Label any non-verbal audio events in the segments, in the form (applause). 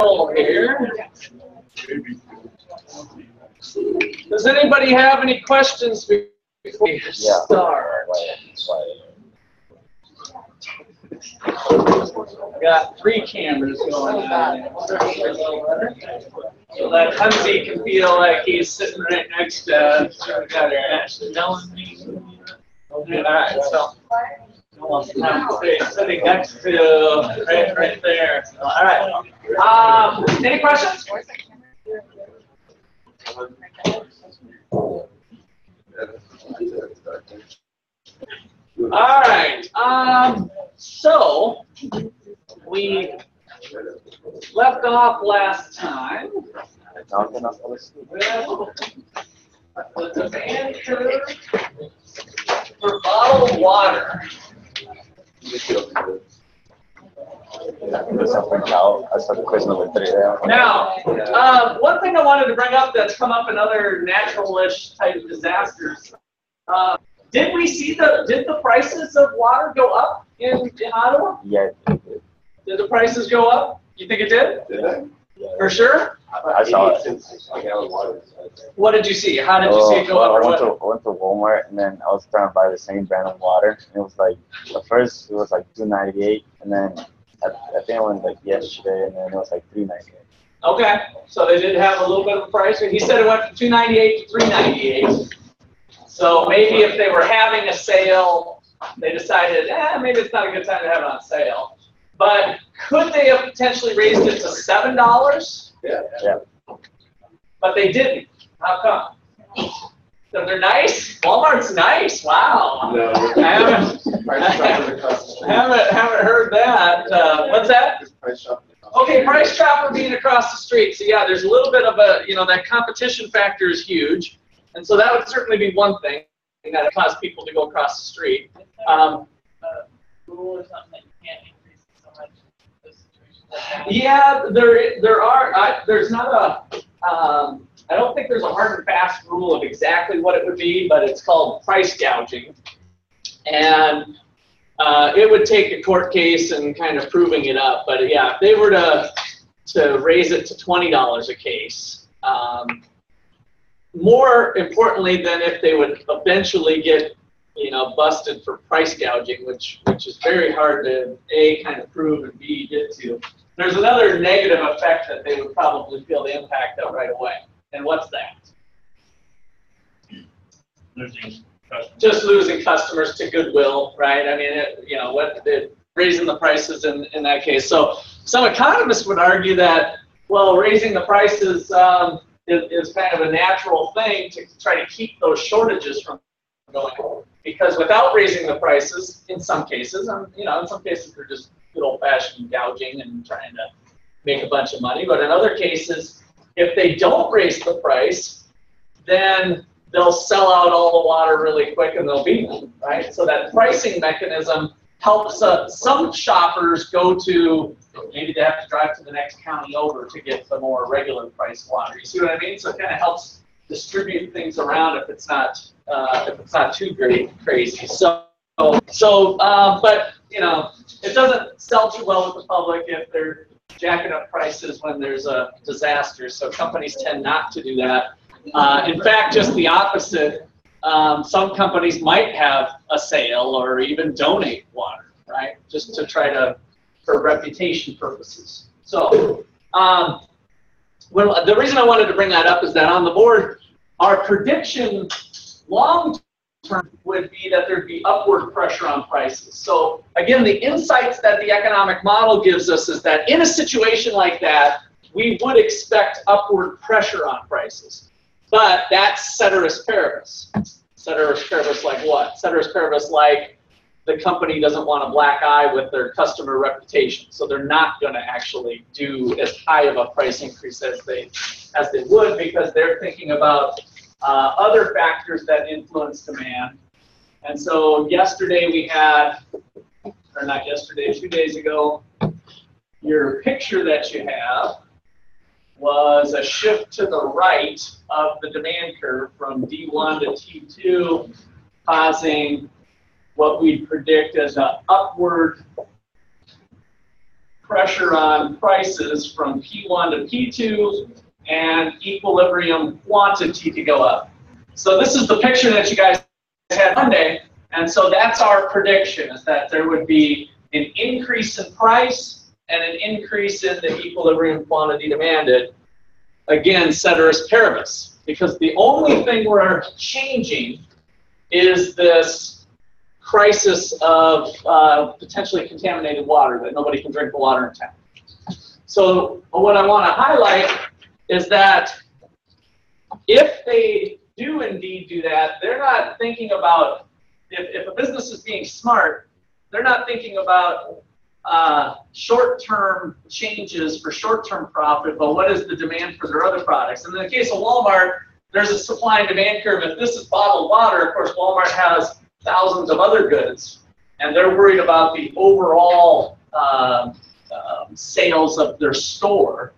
roll here. Does anybody have any questions before we start? Got three cameras going on. So that Hunzy can feel like he's sitting right next to, uh, Ashley Melanie. Alright, so. Sitting next to, right, right there. Alright. Um, any questions? Alright, um, so, we left off last time the demand curve for bottled water. Now, uh, one thing I wanted to bring up that's come up in other natural-ish type disasters. Uh, did we see the, did the prices of water go up in, in Ottawa? Yeah. Did the prices go up? You think it did? Did I? For sure? I saw it. What did you see? How did you see it go Well, up I went to, I went to Walmart and then I was trying to buy the same brand of water. And it was like, at first it was like two ninety eight, and then I, I think I went like yesterday, and then it was like three ninety eight. Okay, so they did have a little bit of a price. He said it went from two ninety-eight to three ninety-eight. So maybe if they were having a sale, they decided, eh, maybe it's not a good time to have it on sale. But could they have potentially raised it to seven dollars? Yeah. Yeah. But they didn't. How come? So they're nice? Walmart's nice, wow. No. I haven't, Price Chopper across the street. haven't, haven't heard that. Uh, what's that? Price Chopper. Okay, street. Price Chopper being across the street, so yeah, there's a little bit of a, you know, that competition factor is huge. And so that would certainly be one thing that caused people to go across the street. Um, rule or something that you can't increase it so much in those situations like that? Yeah, there, there are, I, there's not a, um, I don't think there's a hard and fast rule of exactly what it would be, but it's called price gouging. And, uh, it would take a court case and kind of proving it up, but yeah, if they were to, to raise it to twenty dollars a case, um, more importantly than if they would eventually get, you know, busted for price gouging, which, which is very hard to, A, kind of prove and B, get to. There's another negative effect that they would probably feel the impact of right away. And what's that? Losing customers. Just losing customers to goodwill, right? I mean, it, you know, what, it, raising the prices in, in that case. So some economists would argue that, well, raising the prices, um, is, is kind of a natural thing to try to keep those shortages from going. Because without raising the prices, in some cases, um, you know, in some cases they're just good old fashioned gouging and trying to make a bunch of money. But in other cases, if they don't raise the price, then they'll sell out all the water really quick and they'll be right? So that pricing mechanism helps uh, some shoppers go to maybe they have to drive to the next county over to get the more regular price water. You see what I mean? So it kind of helps distribute things around if it's not uh, if it's not too great crazy. So so uh, but you know it doesn't sell too well with the public if they're jacking up prices when there's a disaster. So companies tend not to do that. Uh, in fact, just the opposite. Um, some companies might have a sale or even donate water, right? Just to try to, for reputation purposes. So, um, well, the reason I wanted to bring that up is that on the board, our prediction long term would be that there'd be upward pressure on prices. So again, the insights that the economic model gives us is that in a situation like that, we would expect upward pressure on prices. But that's ceteris paribus. Ceteris paribus like what? Ceteris paribus like the company doesn't want a black eye with their customer reputation. So they're not going to actually do as high of a price increase as they as they would because they're thinking about uh, other factors that influence demand. And so yesterday we had, or not yesterday, two days ago, your picture that you have was a shift to the right of the demand curve from D1 to D2, causing what we predict as an upward pressure on prices from P1 to P2 and equilibrium quantity to go up. So this is the picture that you guys had Monday, and so that's our prediction, is that there would be an increase in price and an increase in the equilibrium quantity demanded. Again, ceteris paribus, because the only thing we're changing is this crisis of uh, potentially contaminated water, that nobody can drink the water in town. So what I want to highlight is that if they do indeed do that, they're not thinking about, if, if a business is being smart, they're not thinking about uh, short-term changes for short-term profit, but what is the demand for their other products? And in the case of Walmart, there's a supply and demand curve. If this is bottled water, of course, Walmart has thousands of other goods, and they're worried about the overall um, um, sales of their store.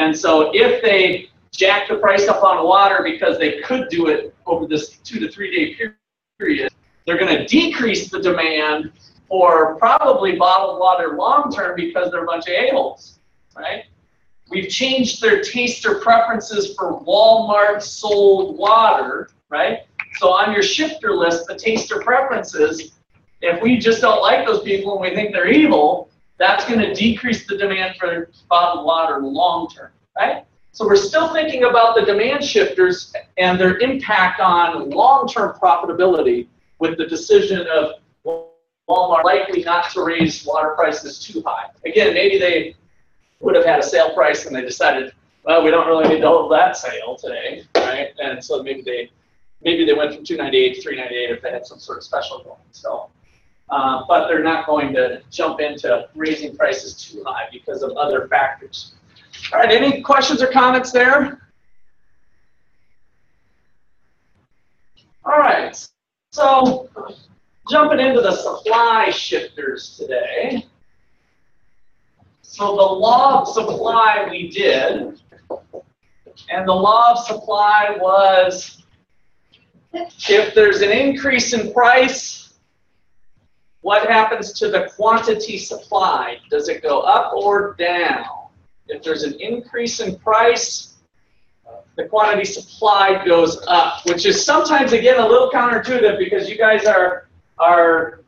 And so if they jack the price up on water because they could do it over this two to three day period, they're going to decrease the demand for probably bottled water long term because they're a bunch of a-holes, right? We've changed their taster preferences for Walmart sold water, right? So on your shifter list, the taster preferences, if we just don't like those people and we think they're evil, that's going to decrease the demand for bottled water long term, right? So we're still thinking about the demand shifters and their impact on long-term profitability with the decision of Walmart likely not to raise water prices too high. Again, maybe they would have had a sale price and they decided, well, we don't really need to hold that sale today, right? And so maybe they maybe they went from 298 to 398 if they had some sort of special going. So, uh, but they're not going to jump into raising prices too high because of other factors. All right, any questions or comments there? All right, so jumping into the supply shifters today. So the law of supply we did, and the law of supply was if there's an increase in price, what happens to the quantity supplied? Does it go up or down? If there's an increase in price, the quantity supplied goes up, which is sometimes, again, a little counterintuitive because you guys are, are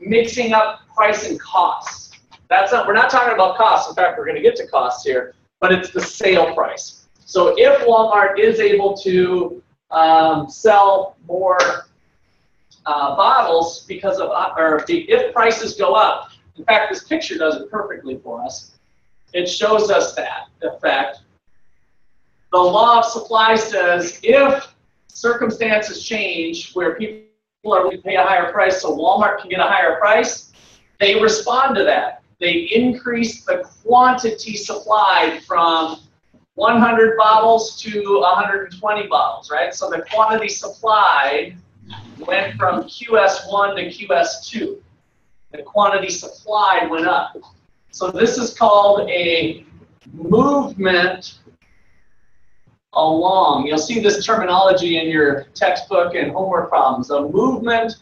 mixing up price and costs. That's not, we're not talking about costs. In fact, we're going to get to costs here, but it's the sale price. So if Walmart is able to um, sell more uh, bottles because of, or if prices go up, in fact, this picture does it perfectly for us. It shows us that effect. The law of supply says if circumstances change where people are willing to pay a higher price so Walmart can get a higher price, they respond to that. They increase the quantity supplied from 100 bottles to 120 bottles, right? So the quantity supplied went from QS1 to QS2. The quantity supplied went up. So this is called a movement along. You'll see this terminology in your textbook and homework problems. A movement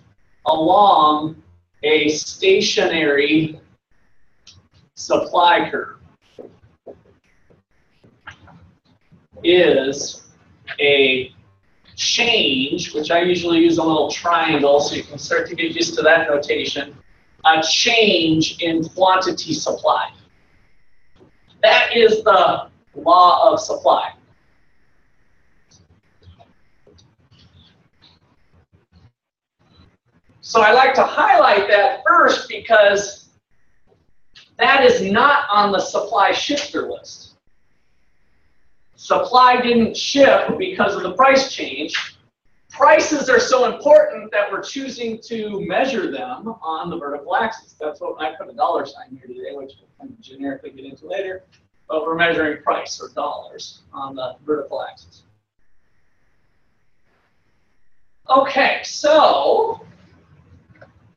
along a stationary supply curve is a change, which I usually use a little triangle so you can start to get used to that notation, a change in quantity supply. That is the law of supply. So I like to highlight that first because that is not on the supply shifter list. Supply didn't shift because of the price change. Prices are so important that we're choosing to measure them on the vertical axis. That's what I put a dollar sign here today, which we'll kind of generically get into later. But we're measuring price or dollars on the vertical axis. Okay, so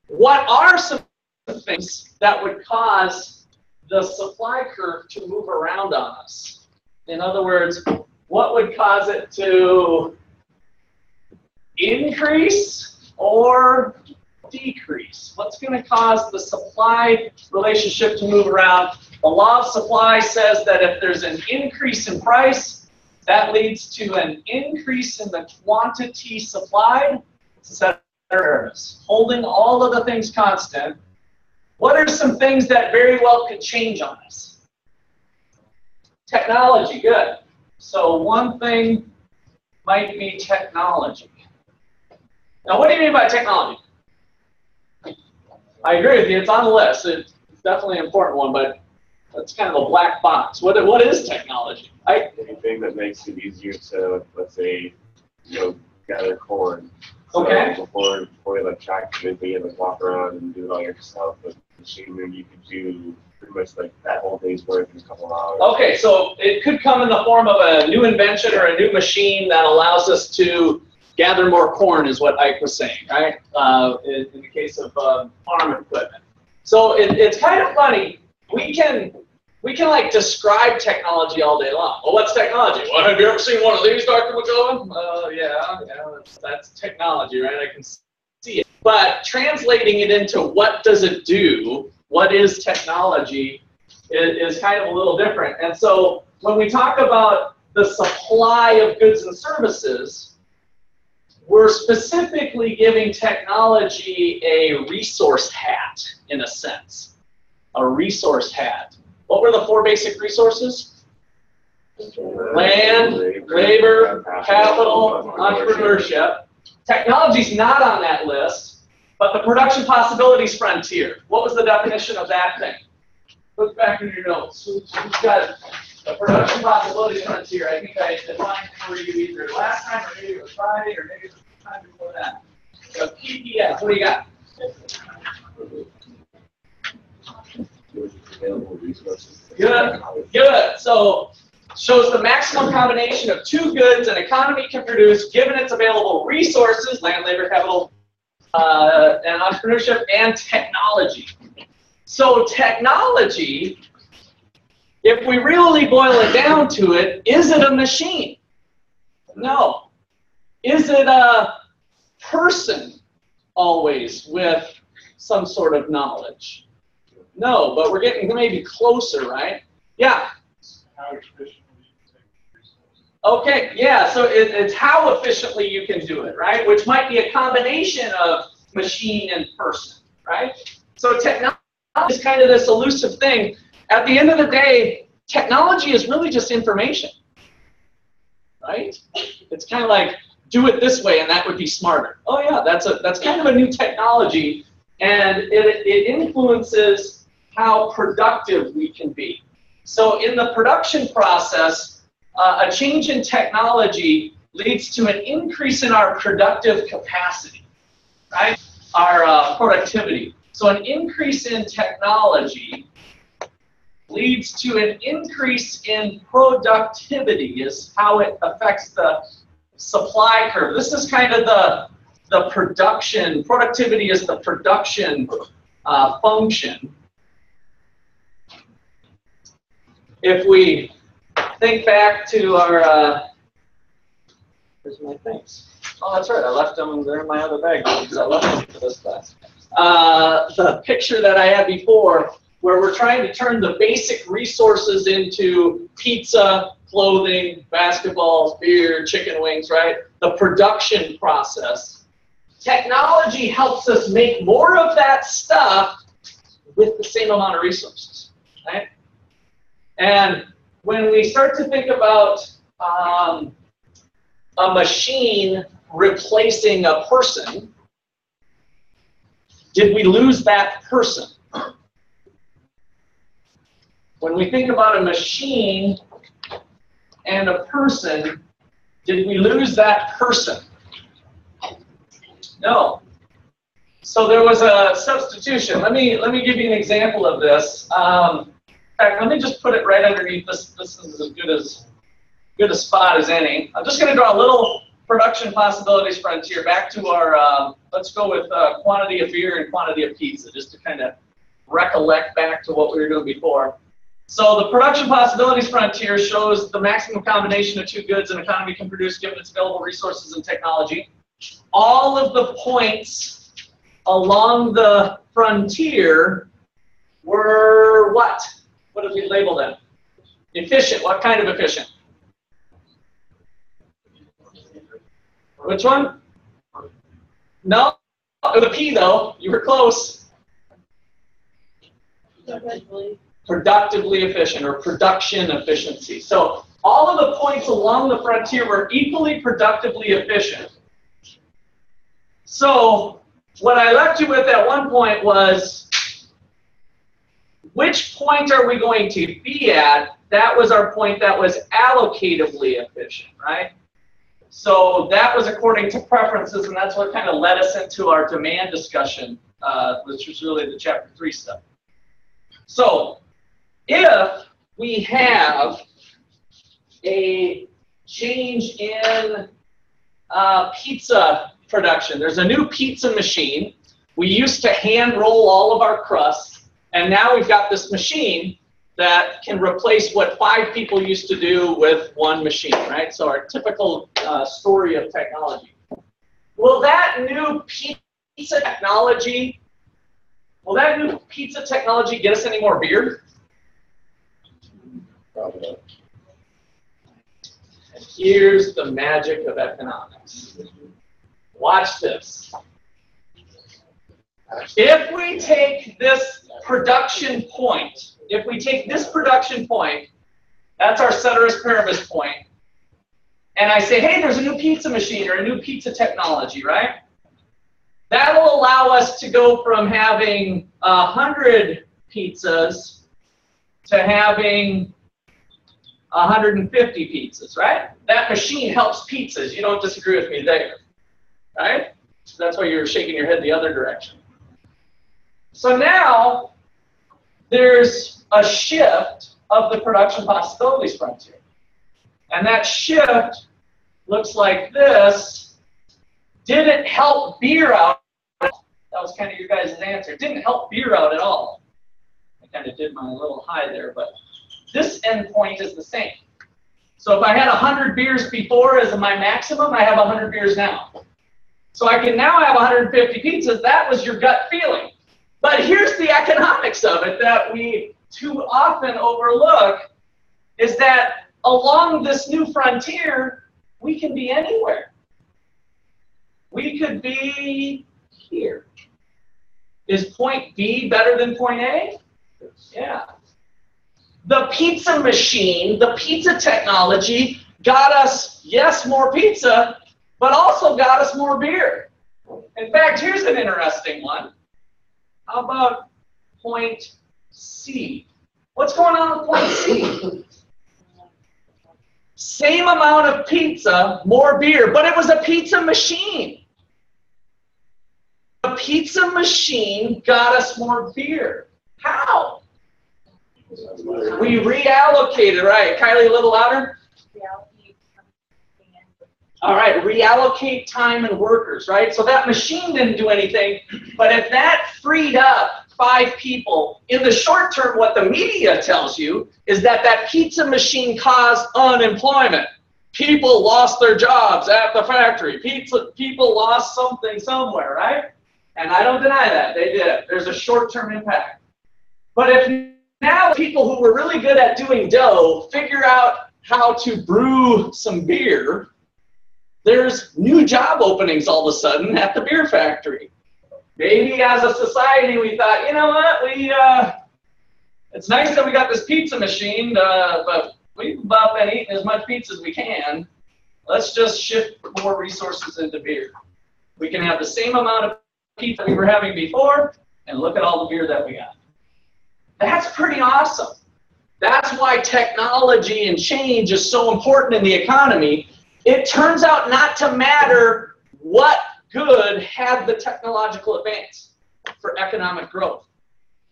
what are some things that would cause the supply curve to move around on us? In other words, what would cause it to increase or decrease? What's going to cause the supply relationship to move around The law of supply says that if there's an increase in price, that leads to an increase in the quantity supplied. It's. Holding all of the things constant, what are some things that very well could change on us? Technology, good. So one thing might be technology. Now, what do you mean by technology? I agree with you. It's on the list. It's definitely an important one, but that's kind of a black box. What what is technology? I Anything that makes it easier to, let's say, you know, gather corn. So Okay. Before, before you like track you like walk around and do it all yourself, but machinery, you could do pretty much like that whole day's work in a couple of hours. Okay, so it could come in the form of a new invention or a new machine that allows us to gather more corn, is what Ike was saying, right? Uh, in, in the case of um, farm equipment. So it, it's kind of funny. We can we can like describe technology all day long. Well, what's technology? Well, have you ever seen one of these, Dr. McGowan? Uh, yeah, yeah, that's, that's technology, right? I can see it. But translating it into what does it do? What is technology? is, is kind of a little different. And so when we talk about the supply of goods and services, we're specifically giving technology a resource hat, in a sense. A resource hat. What were the four basic resources? Land, labor, capital, entrepreneurship. Technology's not on that list, but the production possibilities frontier. What was the definition of that thing? Look back in your notes. Who's who's got the production possibilities frontier? I think I defined for you either last time or maybe it was Friday or maybe it was the time before that. So PPS, what do you got? Good. Good. So shows the maximum combination of two goods an economy can produce given its available resources, land, labor, capital, uh, and entrepreneurship, and technology. So technology, if we really boil it down to it, is it a machine? No. Is it a person always with some sort of knowledge? No, but we're getting maybe closer, right? Yeah. Okay, yeah, so it, it's how efficiently you can do it, right? Which might be a combination of machine and person, right? So technology is kind of this elusive thing. At the end of the day, technology is really just information, right? It's kind of like do it this way and that would be smarter. Oh yeah, that's a that's kind of a new technology, and it, it influences how productive we can be. So in the production process, uh, a change in technology leads to an increase in our productive capacity, right? Our uh, productivity. So an increase in technology leads to an increase in productivity is how it affects the supply curve. This is kind of the, the production, productivity is the production uh, function. If we think back to our, uh, where's my things? Oh, that's right, I left them, they're in my other bag because I left them for this class. Uh, the picture that I had before, where we're trying to turn the basic resources into pizza, clothing, basketballs, beer, chicken wings, right? The production process. Technology helps us make more of that stuff with the same amount of resources, right? And when we start to think about um, a machine replacing a person, did we lose that person? When we think about a machine and a person, did we lose that person? No. So there was a substitution. Let me let me give you an example of this. Um, fact, let me just put it right underneath this. This is as good as good a spot as any. I'm just going to draw a little production possibilities frontier back to our. Um, let's go with uh, quantity of beer and quantity of pizza, just to kind of recollect back to what we were doing before. So the production possibilities frontier shows the maximum combination of two goods an economy can produce given its available resources and technology. All of the points along the frontier were what? What did we label them? Efficient. What kind of efficient? Which one? No, a P though. You were close. Definitely. Productively efficient or production efficiency. So all of the points along the frontier were equally productively efficient. So what I left you with at one point was which point are we going to be at? That was our point that was allocatively efficient, right? So that was according to preferences, and that's what kind of led us into our demand discussion, uh, which was really the chapter three stuff. So if we have a change in uh, pizza production, there's a new pizza machine. We used to hand roll all of our crusts, and now we've got this machine that can replace what five people used to do with one machine, right? So our typical uh, story of technology. Will that new pizza technology, will that new pizza technology get us any more beer? Probably not. Here's the magic of economics. Watch this. If we take this production point, if we take this production point, that's our ceteris paribus point, and I say, hey, there's a new pizza machine or a new pizza technology, right? That'll allow us to go from having hundred pizzas to having 150 pizzas, right? That machine helps pizzas. You don't disagree with me there, right? That's why you're shaking your head the other direction. So now there's a shift of the production possibilities frontier. And that shift looks like this. Didn't help beer out. That was kind of your guys' answer. Didn't help beer out at all. I kind of did my little high there, but this endpoint is the same. So if I had 100 beers before as my maximum, I have 100 beers now. So I can now have 150 pizzas. That was your gut feeling. But here's the economics of it that we too often overlook is that along this new frontier, we can be anywhere. We could be here. Is point B better than point A? Yeah. The pizza machine, the pizza technology got us, yes, more pizza, but also got us more beer. In fact, here's an interesting one. How about point C? What's going on with point C? Same amount of pizza, more beer, but it was a pizza machine. A pizza machine got us more beer. How? We reallocated, right? Kylie, a little louder. All right, reallocate time and workers, right? So that machine didn't do anything, but if that freed up five people, in the short term, what the media tells you is that that pizza machine caused unemployment. People lost their jobs at the factory. Pizza, people lost something somewhere, right? And I don't deny that. They did. There's a short term impact. But if now people who were really good at doing dough figure out how to brew some beer, there's new job openings all of a sudden at the beer factory. Maybe as a society we thought, you know what, we uh, it's nice that we got this pizza machine, uh, but we've about been eating as much pizza as we can. Let's just shift more resources into beer. We can have the same amount of pizza we were having before, and look at all the beer that we got. That's pretty awesome. That's why technology and change is so important in the economy. It turns out not to matter what good had the technological advance for economic growth.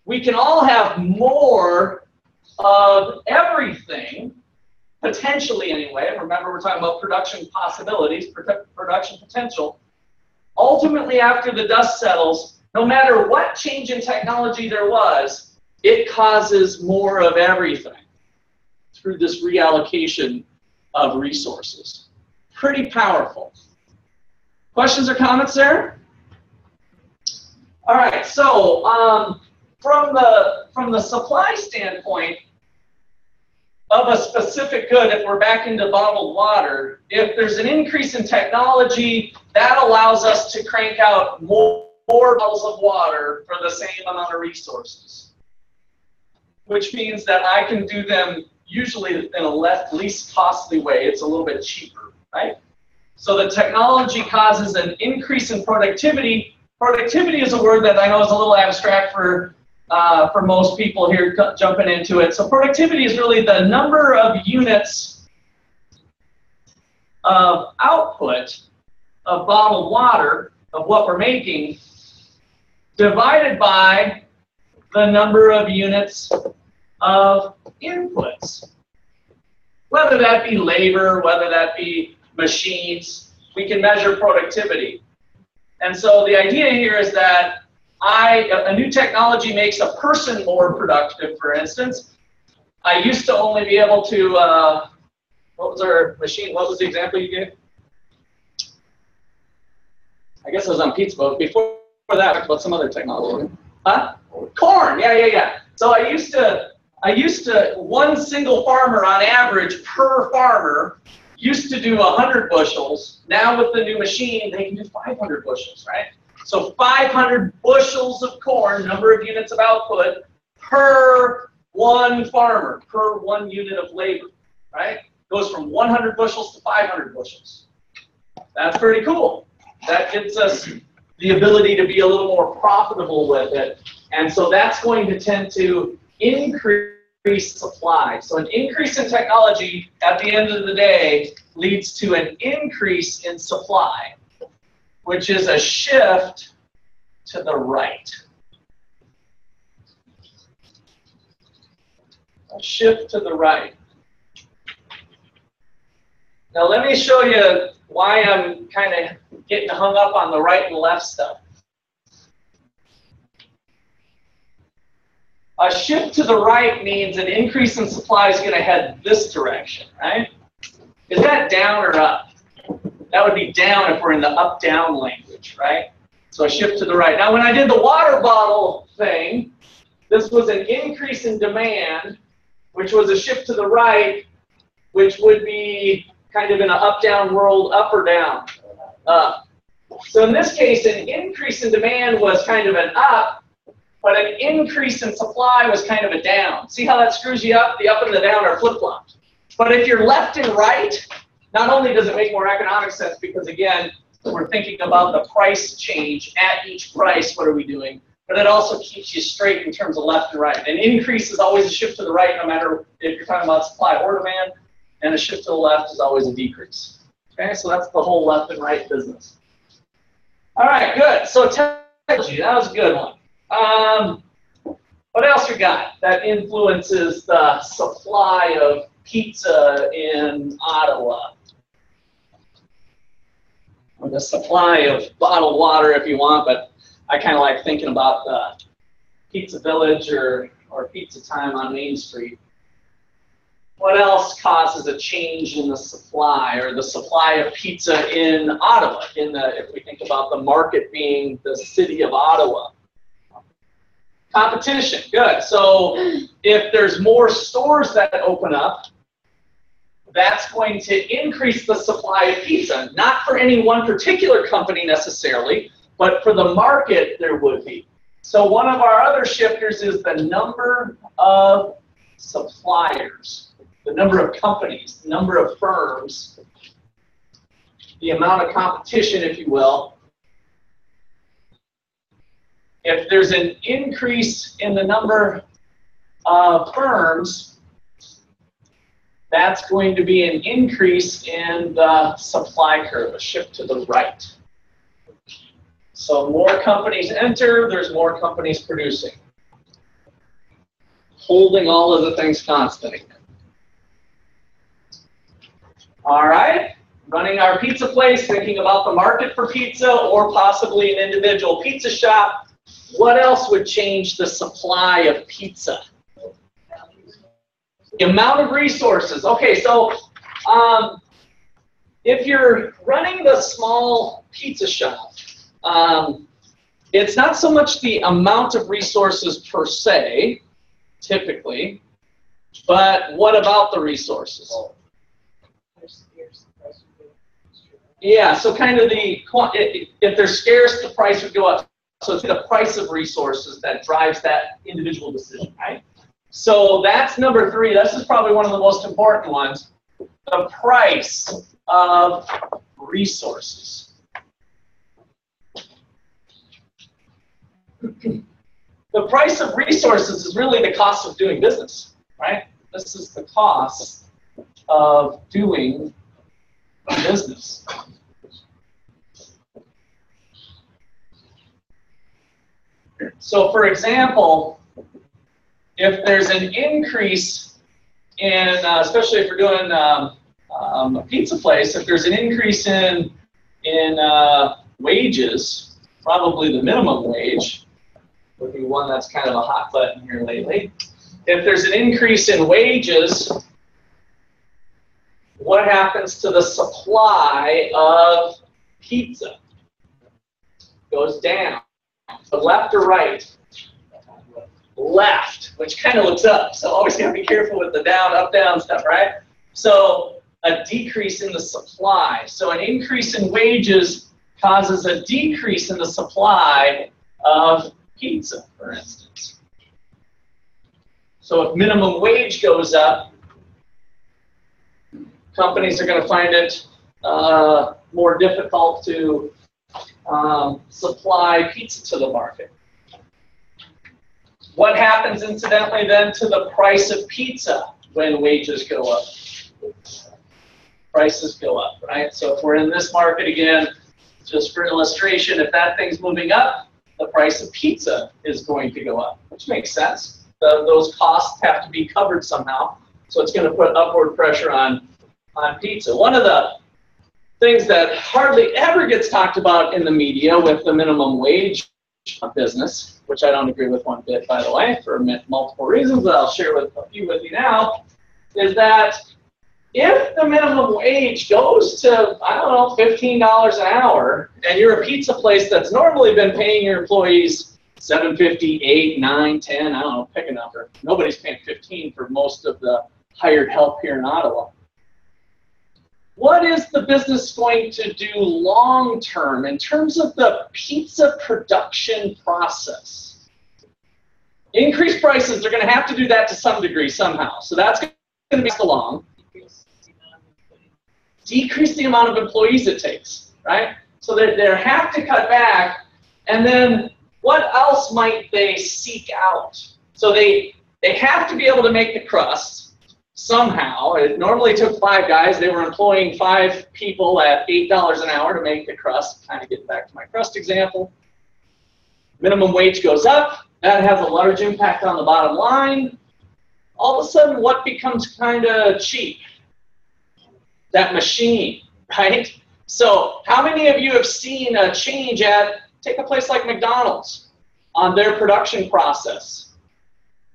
We can all have more of everything, potentially anyway. Remember, we're talking about production possibilities, production potential. Ultimately, after the dust settles, no matter what change in technology there was, it causes more of everything through this reallocation of resources. Pretty powerful. Questions or comments there? All right, so um, from the from the supply standpoint, of a specific good, if we're back into bottled water, if there's an increase in technology, that allows us to crank out more, more bottles of water for the same amount of resources. Which means that I can do them usually in a less, least costly way. It's a little bit cheaper, right? So the technology causes an increase in productivity. Productivity is a word that I know is a little abstract for uh, for most people here jumping into it. So productivity is really the number of units of output of bottled water of what we're making divided by the number of units of inputs. Whether that be labor, whether that be machines, we can measure productivity. And so the idea here is that I, a new technology makes a person more productive, for instance. I used to only be able to, uh, what was our machine, what was the example you gave? I guess it was on pizza boat. Before that, about some other technology. Huh? Corn, yeah, yeah, yeah. So I used to, I used to, one single farmer on average per farmer used to do 100 bushels. Now with the new machine, they can do 500 bushels, right? So 500 bushels of corn, number of units of output per one farmer, per one unit of labor, right? Goes from 100 bushels to 500 bushels. That's pretty cool. That gives us the ability to be a little more profitable with it. And so that's going to tend to increase supply. So an increase in technology at the end of the day leads to an increase in supply, which is a shift to the right. A shift to the right. Now let me show you why I'm kind of getting hung up on the right and left stuff. A shift to the right means an increase in supply is going to head this direction, right? Is that down or up? That would be down if we're in the up-down language, right? So a shift to the right. Now, when I did the water bottle thing, this was an increase in demand, which was a shift to the right, which would be kind of in an up-down world, up or down? Up. So in this case, an increase in demand was kind of an up, but an increase in supply was kind of a down. See how that screws you up? The up and the down are flip-flopped. But if you're left and right, not only does it make more economic sense because again, we're thinking about the price change at each price, what are we doing? But it also keeps you straight in terms of left and right. An increase is always a shift to the right, no matter if you're talking about supply or demand, and a shift to the left is always a decrease. Okay, so that's the whole left and right business. All right, good. So technology, that was a good one. Um, what else you got that influences the supply of pizza in Ottawa? Or the supply of bottled water, if you want, but I kind of like thinking about the Pizza Village or, or Pizza Time on Main Street. What else causes a change in the supply or the supply of pizza in Ottawa? In the, if we think about the market being the city of Ottawa, Competition, good. So if there's more stores that open up, that's going to increase the supply of pizza. Not for any one particular company necessarily, but for the market there would be. So one of our other shifters is the number of suppliers, the number of companies, the number of firms, the amount of competition, if you will, if there's an increase in the number of firms, that's going to be an increase in the supply curve, a shift to the right. So more companies enter, there's more companies producing. Holding all of the things constant. All right, running our pizza place, thinking about the market for pizza or possibly an individual pizza shop what else would change the supply of pizza? The amount of resources. Okay, so um, if you're running the small pizza shop, um, it's not so much the amount of resources per se, typically, But what about the resources? Yeah, so kind of the, if they're scarce, the price would go up. So it's the price of resources that drives that individual decision, right? So that's number three. This is probably one of the most important ones. The price of resources. The price of resources is really the cost of doing business, right? This is the cost of doing business. So for example, if there's an increase in, uh, especially if you're doing um, um, a pizza place, if there's an increase in, in uh, wages, probably the minimum wage, would be one that's kind of a hot button here lately. If there's an increase in wages, what happens to the supply of pizza? Goes down. So left or right? Left, which kind of looks up. So always gotta be careful with the down, up, down stuff, right? So a decrease in the supply. So an increase in wages causes a decrease in the supply of pizza, for instance. So if minimum wage goes up, companies are going to find it uh, more difficult to um, supply pizza to the market. What happens incidentally then to the price of pizza when wages go up? Prices go up, right? So if we're in this market again, just for illustration, if that thing's moving up, the price of pizza is going to go up, which makes sense. The, those costs have to be covered somehow. So it's going to put upward pressure on, on pizza. One of the things that hardly ever gets talked about in the media with the minimum wage business, which I don't agree with one bit, by the way, for multiple reasons that I'll share with a few with you now, is that if the minimum wage goes to, I don't know, fifteen dollars an hour, and you're a pizza place that's normally been paying your employees seven fifty, eight, nine, ten, I don't know, pick a number. Nobody's paying fifteen for most of the hired help here in Ottawa. What is the business going to do long term in terms of the pizza production process? Increased prices, they're going to have to do that to some degree somehow. So that's going to be along decrease the amount of employees it takes, right? So they they have to cut back, and then what else might they seek out? So they they have to be able to make the crust somehow. It normally took five guys. They were employing five people at eight dollars an hour to make the crust. Kind of getting back to my crust example. Minimum wage goes up. That has a large impact on the bottom line. All of a sudden, what becomes kind of cheap? that machine, (laughs) right? So, how many of you have seen a change at, take a place like McDonald's, on their production process?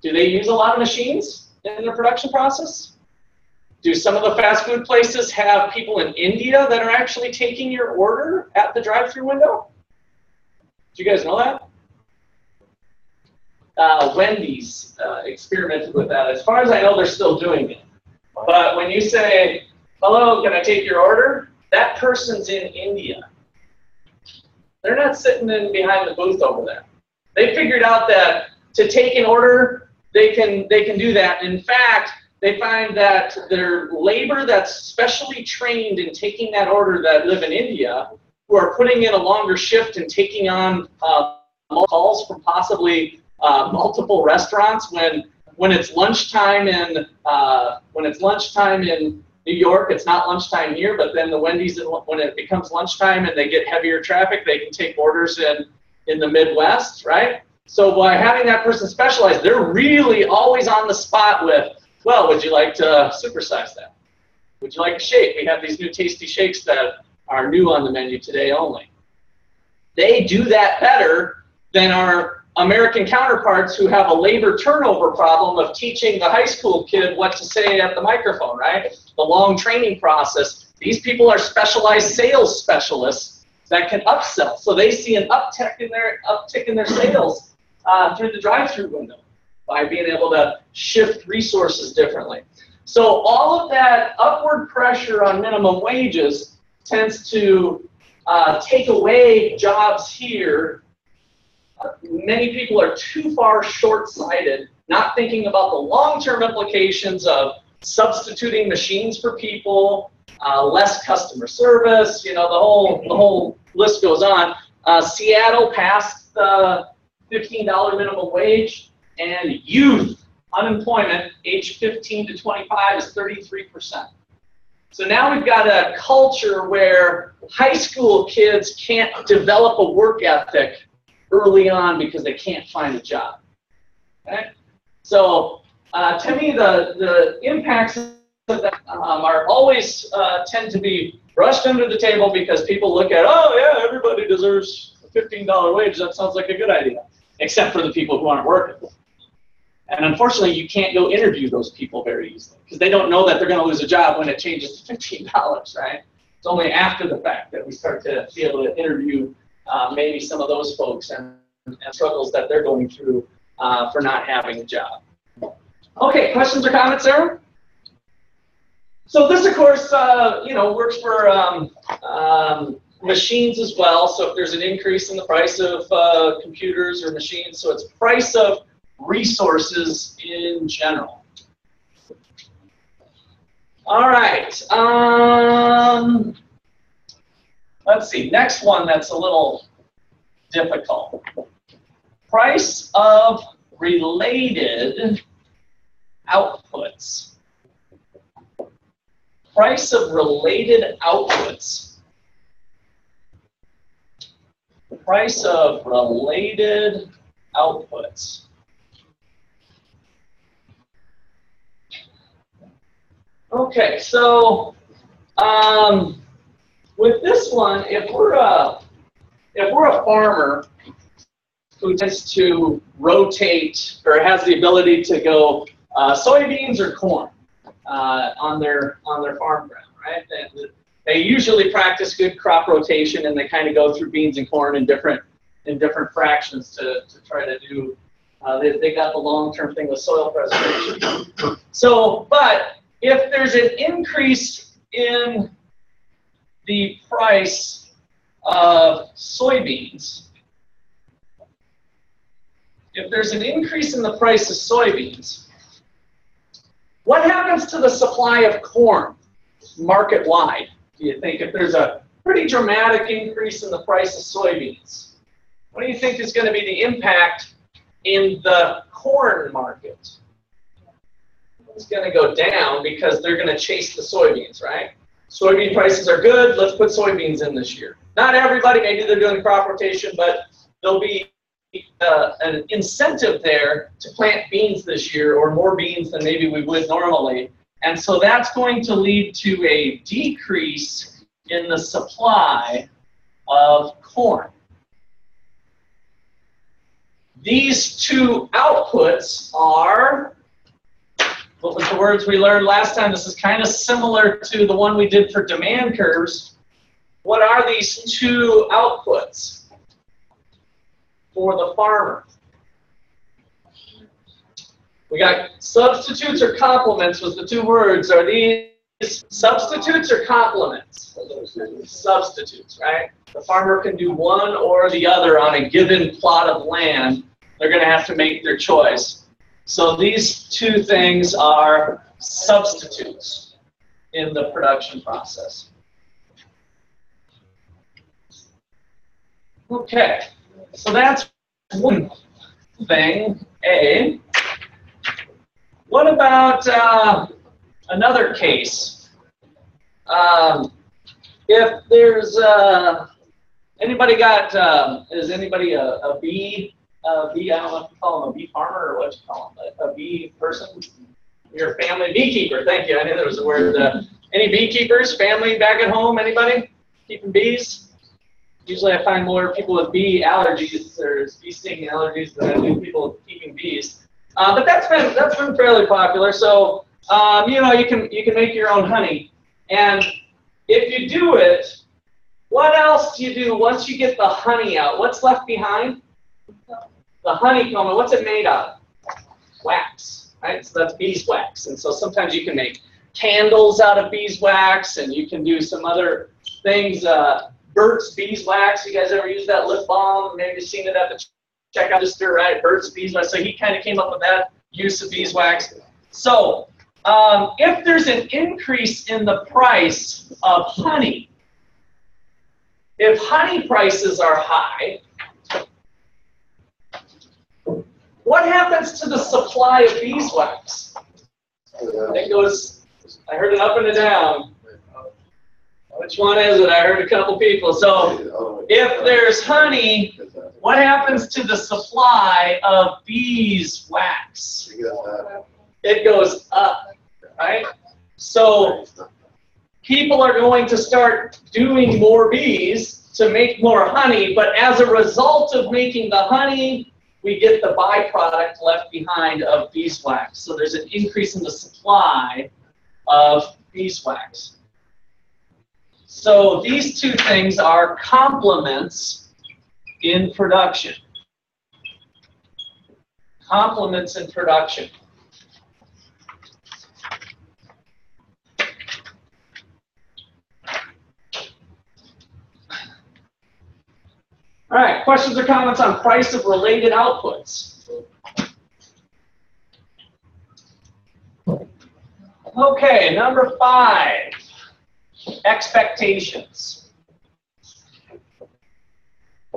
Do they use a lot of machines in their production process? Do some of the fast food places have people in India that are actually taking your order at the drive through window? Do you guys know that? Uh, Wendy's uh, experimented with that. As far as I know, they're still doing it. But when you say, hello, can I take your order? That person's in India. They're not sitting in behind the booth over there. They figured out that to take an order, they can they can do that. In fact, they find that their labor that's specially trained in taking that order that live in India, who are putting in a longer shift and taking on uh, calls from possibly uh, multiple restaurants when when it's lunchtime in uh, when it's lunchtime in New York, it's not lunchtime here, but then the Wendy's, when it becomes lunchtime and they get heavier traffic, they can take orders in, in the Midwest, right? So by having that person specialized, they're really always on the spot with, well, would you like to supersize that? Would you like a shake? We have these new tasty shakes that are new on the menu today only. They do that better than our American counterparts who have a labor turnover problem of teaching the high school kid what to say at the microphone, right? The long training process. These people are specialized sales specialists that can upsell. So they see an uptick in their uptick in their sales uh, through the drive-through window. by being able to shift resources differently. So all of that upward pressure on minimum wages tends to uh, take away jobs here. Many people are too far short-sighted, not thinking about the long-term implications of substituting machines for people, uh, less customer service, you know, the whole, the whole list goes on. Uh, Seattle passed the $15 minimum wage, and youth unemployment, age 15 to 25, is 33%. So now we've got a culture where high school kids can't develop a work ethic early on because they can't find a job. Okay? So uh, to me, the, the impacts of that um, are always uh, tend to be brushed under the table because people look at, oh yeah, everybody deserves a $15 wage. That sounds like a good idea, except for the people who aren't working. And unfortunately, you can't go interview those people very easily because they don't know that they're going to lose a job when it changes to $15, right? It's only after the fact that we start to be able to interview uh, maybe some of those folks and, and struggles that they're going through uh, for not having a job. Okay, questions or comments, Sarah? So this, of course, uh, you know, works for um, um, machines as well. So if there's an increase in the price of uh, computers or machines, so it's price of resources in general. All right. Um, let's see. Next one that's a little difficult. Price of related outputs. Price of related outputs. Price of related outputs. Okay, so um, with this one, if we're a if we're a farmer who tends to rotate or has the ability to go uh, soybeans or corn uh, on their on their farm ground, right? They usually practice good crop rotation and they kind of go through beans and corn in different in different fractions to, to try to do. Uh, they, they got the long-term thing with soil preservation. So, but if there's an increase in the price of soybeans, if there's an increase in the price of soybeans, what happens to the supply of corn market wide? Do you think if there's a pretty dramatic increase in the price of soybeans? What do you think is going to be the impact in the corn market? It's going to go down because they're going to chase the soybeans, right? Soybean prices are good. Let's put soybeans in this year. Not everybody, maybe they're doing crop rotation, but there'll be uh, an incentive there to plant beans this year or more beans than maybe we would normally. And so that's going to lead to a decrease in the supply of corn. These two outputs are, what was the words we learned last time? This is kind of similar to the one we did for demand curves. What are these two outputs for the farmer? We got substitutes or complements was the two words. Are these substitutes or complements? Substitutes, right? The farmer can do one or the other on a given plot of land they're going to have to make their choice. So these two things are substitutes in the production process. Okay, so that's one thing, A. What about uh, another case? Um, if there's, uh, anybody got, uh, is anybody a, a bee a bee, I don't know if you call them a bee farmer or what you call them, a, bee person. You're family beekeeper. Thank you. I knew there was a word. Uh, any beekeepers, family back at home? Anybody keeping bees? Usually, I find more people with bee allergies or bee sting allergies than I do people keeping bees. Uh, but that's been that's been fairly popular. So um, you know, you can you can make your own honey, and if you do it, what else do you do once you get the honey out? What's left behind? The honeycomb, what's it made of? wax, right? So that's beeswax. And so sometimes you can make candles out of beeswax and you can do some other things. Uh, Burt's beeswax, you guys ever use that lip balm? Maybe seen it at the checkout register, right? Burt's beeswax. So he kind of came up with that use of beeswax. So um, if there's an increase in the price of honey, if honey prices are high, what happens to the supply of beeswax? It goes, I heard it up and down. Which one is it? I heard a couple people. So if there's honey, what happens to the supply of beeswax? It goes up, right? So people are going to start doing more bees to make more honey, but as a result of making the honey, we get the byproduct left behind of beeswax. So there's an increase in the supply of beeswax. So these two things are complements in production. Complements in production. All right, questions or comments on price of related outputs? Okay, number five, expectations.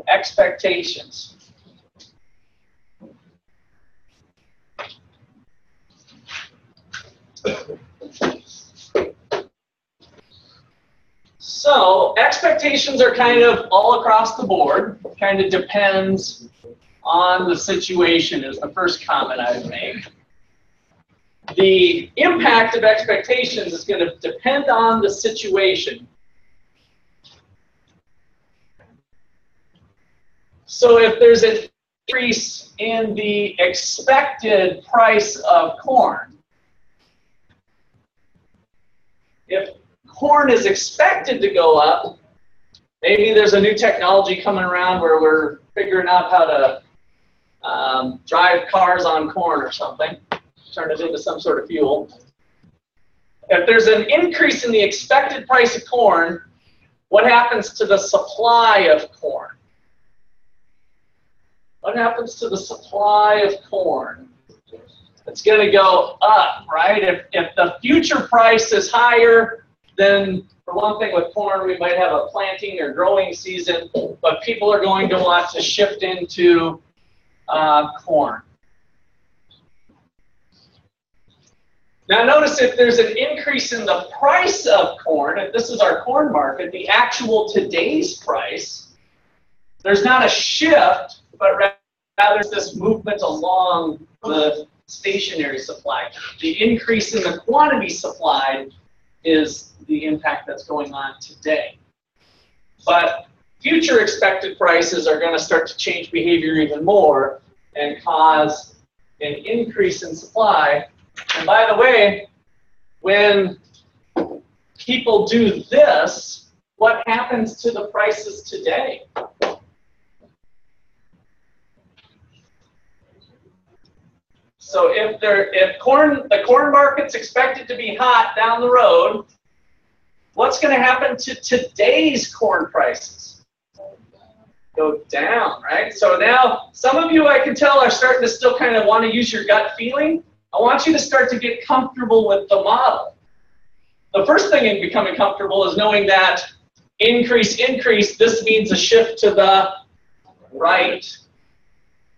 Expectations. So expectations are kind of all across the board. Kind of depends on the situation is the first comment I would make. The impact of expectations is going to depend on the situation. So if there's an increase in the expected price of corn, if corn is expected to go up. Maybe there's a new technology coming around where we're figuring out how to um, drive cars on corn or something, turn it into some sort of fuel. If there's an increase in the expected price of corn, what happens to the supply of corn? What happens to the supply of corn? It's going to go up, right? If, if the future price is higher, then for one thing with corn, we might have a planting or growing season, but people are going to want to shift into uh, corn. Now notice if there's an increase in the price of corn, if this is our corn market, the actual today's price, there's not a shift, but rather this movement along the stationary supply. The increase in the quantity supplied is the impact that's going on today. But future expected prices are going to start to change behavior even more and cause an increase in supply. And by the way, when people do this, what happens to the prices today? So if there, if corn, the corn market's expected to be hot down the road, what's going to happen to today's corn prices? Go down, right? So now some of you I can tell are starting to still kind of want to use your gut feeling. I want you to start to get comfortable with the model. The first thing in becoming comfortable is knowing that increase, increase, this means a shift to the right.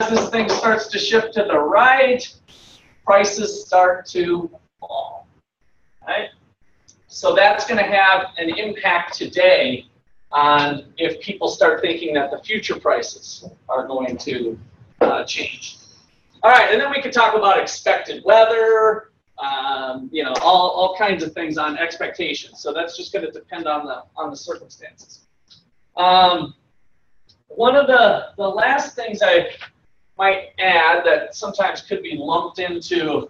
As this thing starts to shift to the right, prices start to fall. Right? So that's going to have an impact today on if people start thinking that the future prices are going to uh, change. All right, and then we could talk about expected weather, um, you know, all, all kinds of things on expectations. So that's just going to depend on the on the circumstances. Um, one of the the last things I might add that sometimes could be lumped into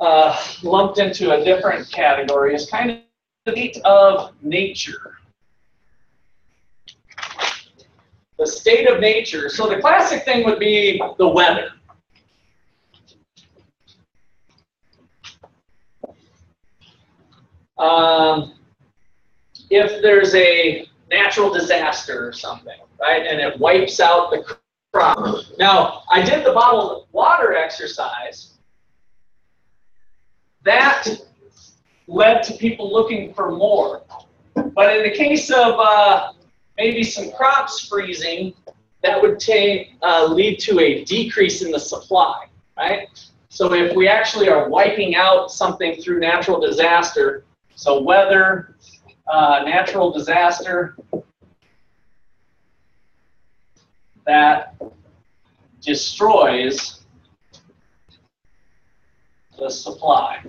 uh, lumped into a different category is kind of the state of nature. the state of nature. So the classic thing would be the weather. Um, if there's a natural disaster or something, right, and it wipes out the crop. Now, I did the bottled water exercise. That led to people looking for more. But in the case of uh, maybe some crops freezing, that would take, uh, lead to a decrease in the supply, right? So if we actually are wiping out something through natural disaster, so weather, uh, natural disaster, that destroys the supply.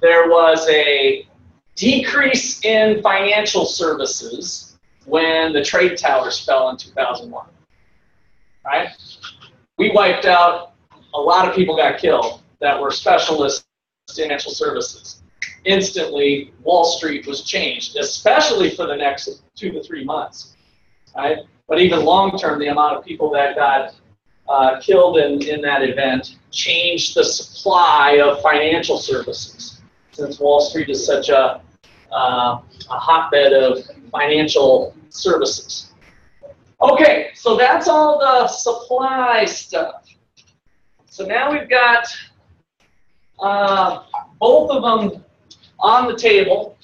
There was a decrease in financial services when the trade towers fell in 2001. Right? We wiped out, a lot of people got killed that were specialists in financial services. Instantly, Wall Street was changed, especially for the next two to three months. Right? But even long term, the amount of people that got uh, killed in, in that event changed the supply of financial services. Since Wall Street is such a, uh, a hotbed of financial services. Okay, so that's all the supply stuff. So now we've got uh, both of them on the table.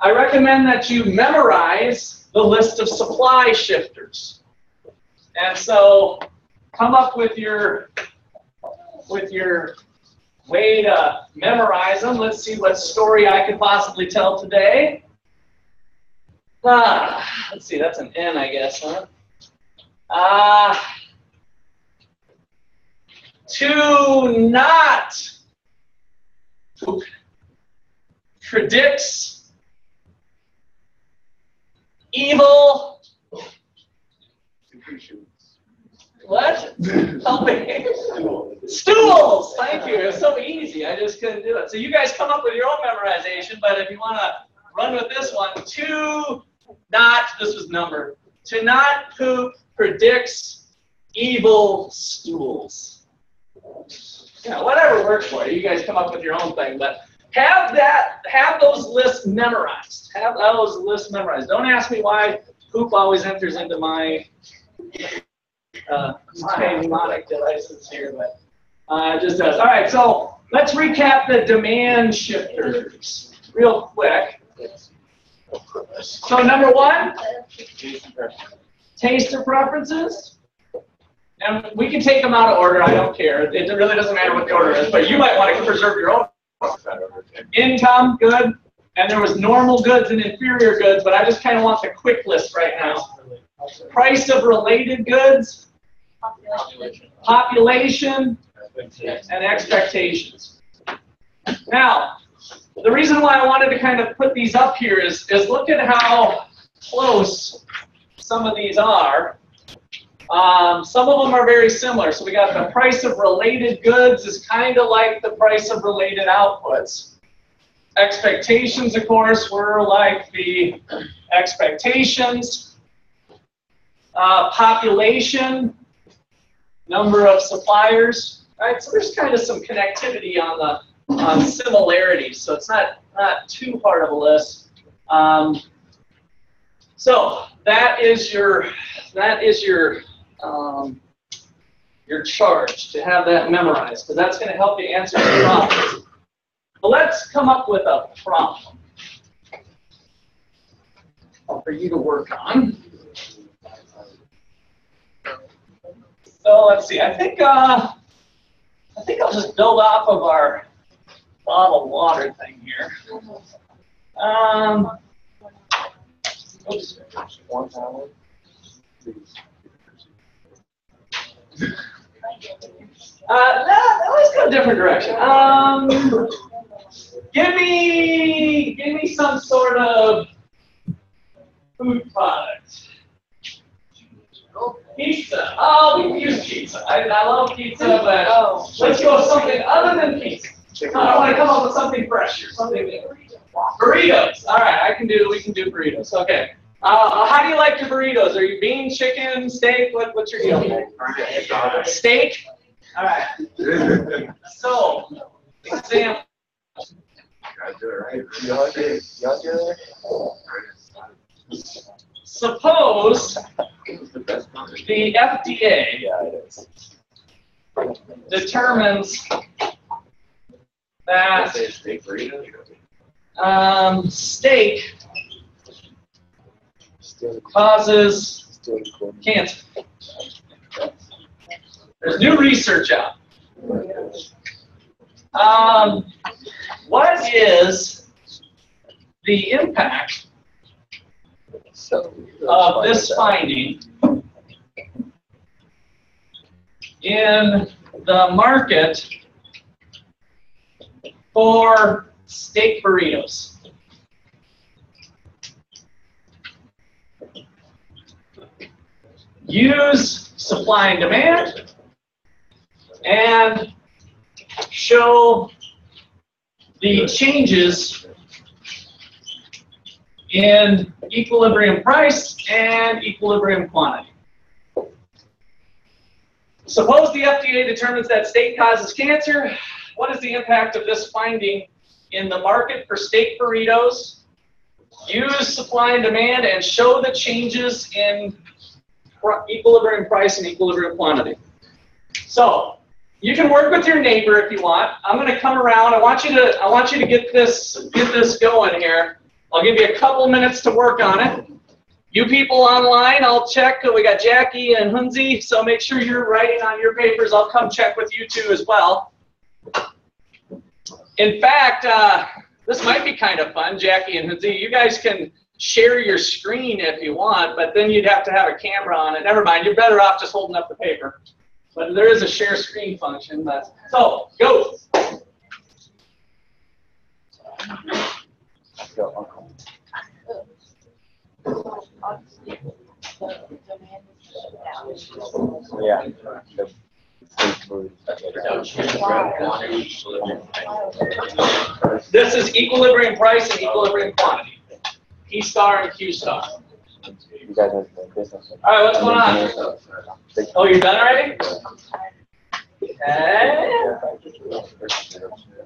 I recommend that you memorize the list of supply shifters. And so come up with your with your way to memorize them. Let's see what story I could possibly tell today. Ah, let's see, that's an N, I guess, huh? Ah, to not predicts evil. What? (laughs) Oh, Help me. Stools. Thank you. It was so easy. I just couldn't do it. So you guys come up with your own memorization, but if you want to run with this one, to not, this was number, to not poop predicts evil stools. Yeah, whatever works for you. You guys come up with your own thing, but have that, have those lists memorized. Have those lists memorized. Don't ask me why poop always enters into my uh, mnemonic devices here, but uh, it just does. All right, so let's recap the demand shifters real quick. So number one, taste preferences. And we can take them out of order, I don't care. It really doesn't matter what the order is, but you might want to preserve your own. Income, good. And there was normal goods and inferior goods, but I just kind of want the quick list right now. Price of related goods, population, and expectations. Now, the reason why I wanted to kind of put these up here is, is look at how close some of these are. Um, some of them are very similar. So we got the price of related goods is kind of like the price of related outputs. Expectations, of course, were like the expectations. Uh, population, number of suppliers, right? So there's kind of some connectivity on the on similarities. So it's not not too hard of a list. Um, so that is your that is your um, your charge to have that memorized because that's going to help you answer the problems. But let's come up with a problem for you to work on. So let's see. I think uh, I think I'll just build off of our bottled water thing here. Um. Uh, no, let's go a different direction. Um, give me, give me some sort of food product. Pizza. Oh, we use pizza. I, I love pizza, but Oh. let's go with something other than pizza. I want to come up with something fresh here, something new. Burritos. All right, I can do. We can do burritos. Okay. Uh, how do you like your burritos? Are you bean, chicken, steak? What, what's your deal? Steak? All right. So, example. Suppose the FDA Yeah, it is. determines that um, steak Still, causes cancer. There's new research out. Um, what is the impact So. of this finding in the market for steak burritos? Use supply and demand and show the changes in equilibrium price and equilibrium quantity. Suppose the FDA determines that steak causes cancer. What is the impact of this finding in the market for steak burritos? Use supply and demand and show the changes in equilibrium price and equilibrium quantity. So, you can work with your neighbor if you want. I'm going to come around. I want you to I want you to get this get this going here. I'll give you a couple minutes to work on it. You people online, I'll check. We got Jackie and Hunzi, so make sure you're writing on your papers. I'll come check with you two as well. In fact, uh, this might be kind of fun, Jackie and Hunzi. You guys can share your screen if you want, but then you'd have to have a camera on it. Never mind, you're better off just holding up the paper. But there is a share screen function. But, so, go. Go, uncle. Yeah. The steak. This is equilibrium price and equilibrium quantity. P star and Q star. You guys have the business. All right, what's going on? Oh, you're done already? Okay.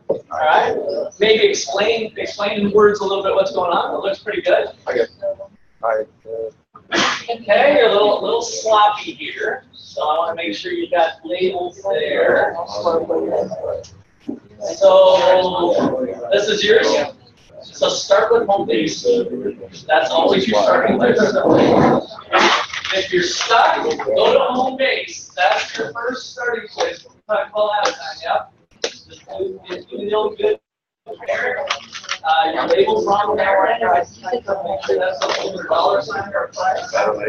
All right. Maybe explain explain in words a little bit what's going on. It looks pretty good. Alright, Okay, you're a little little sloppy here, so I want to make sure you got labels there. So this is yours. So start with home base. That's always your starting place. If you're stuck, go to home base. That's your first starting place. Talk about just do the old good. Uh, your label's wrong there, right? Make sure that's a little dollar sign or a price. Go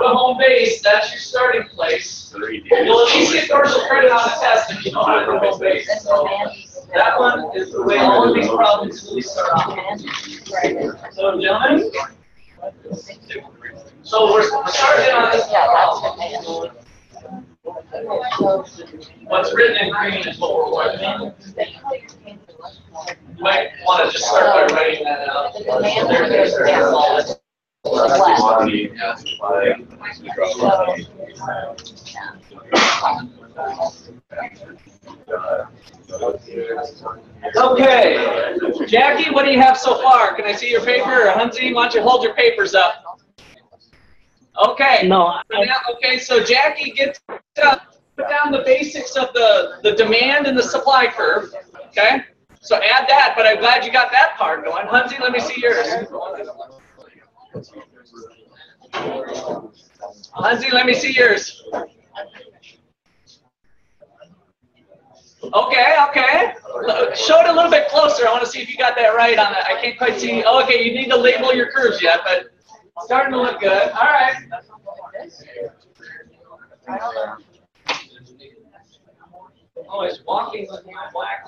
to home base, that's your starting place. You'll at least get partial credit on the test if you know how to go home base. So that one is the way all of these problems really start off. So gentlemen, so we're we're starting on this problem. What's written in green is what we're working on. You might want to just start by writing that out. There, there's, there's all this. Okay, Jackie, what do you have so far? Can I see your paper? Or why don't you hold your papers up? Okay. No, So now- Okay, so Jackie, get, uh, put down the basics of the, the demand and the supply curve, okay? So add that, but I'm glad you got that part going. Hunzi, let me see yours. Hunzi, let me see yours. Okay, okay. Show it a little bit closer. I want to see if you got that right on it. I can't quite see. Oh, okay, you need to label your curves yet, but starting to look good. All right. Oh, it's walking with my black.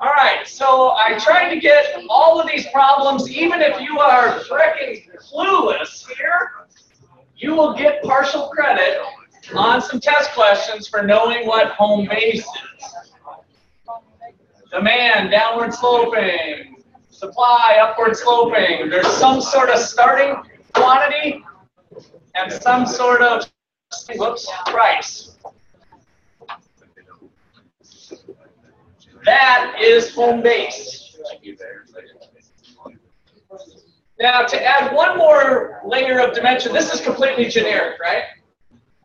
All right, so I tried to get all of these problems, even if you are frickin' clueless here, you will get partial credit on some test questions for knowing what home base is. demand downward sloping, supply upward sloping. There's some sort of starting quantity and some sort of whoops, price. That is home base. Now, to add one more layer of dimension, this is completely generic, right?